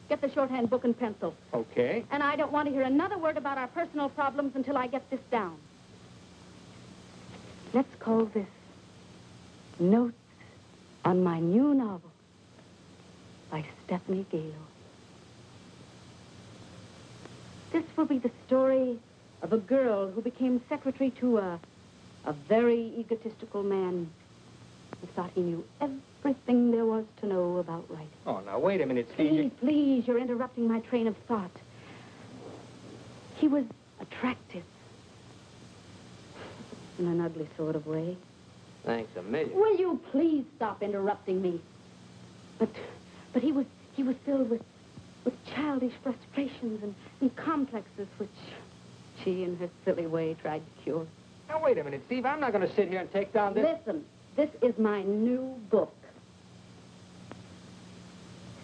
Get the shorthand book and pencil. Okay. And I don't want to hear another word about our personal problems until I get this down. Let's call this Notes on My New Novel by Stephanie Gaylord. This will be the story of a girl who became secretary to a, a very egotistical man who thought he knew everything there was to know about writing. Oh, now, wait a minute, Steve. Please, please, you're interrupting my train of thought. He was attractive. In an ugly sort of way. Thanks a million. Will you please stop interrupting me? But, but he was, he was filled with, with childish frustrations and, and complexes which she, in her silly way, tried to cure. Now, wait a minute, Steve. I'm not going to sit here and take down this... Listen, this is my new book.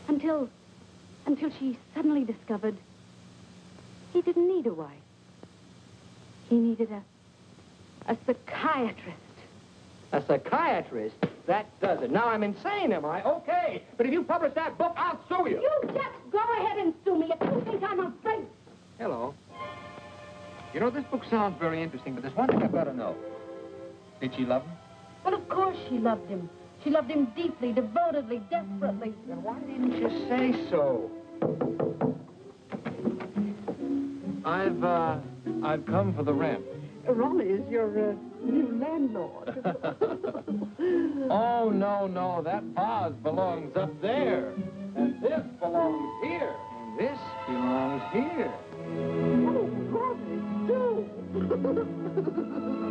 Until, until she suddenly discovered he didn't need a wife. He needed a, a psychiatrist. A psychiatrist? That does it. Now I'm insane, am I? Okay. But if you publish that book, I'll sue you. You just go ahead and sue me if you think I'm afraid. Hello. You know, this book sounds very interesting, but there's one thing I've got to know. Did she love him? Well, of course she loved him. She loved him deeply, devotedly, desperately. Then why didn't you say so? I've, uh, I've come for the rent. Ronnie is your uh, new landlord. <laughs> Oh, no, no, that vase belongs up there. And this belongs here. And this belongs here. oh, Ronnie, do. <laughs>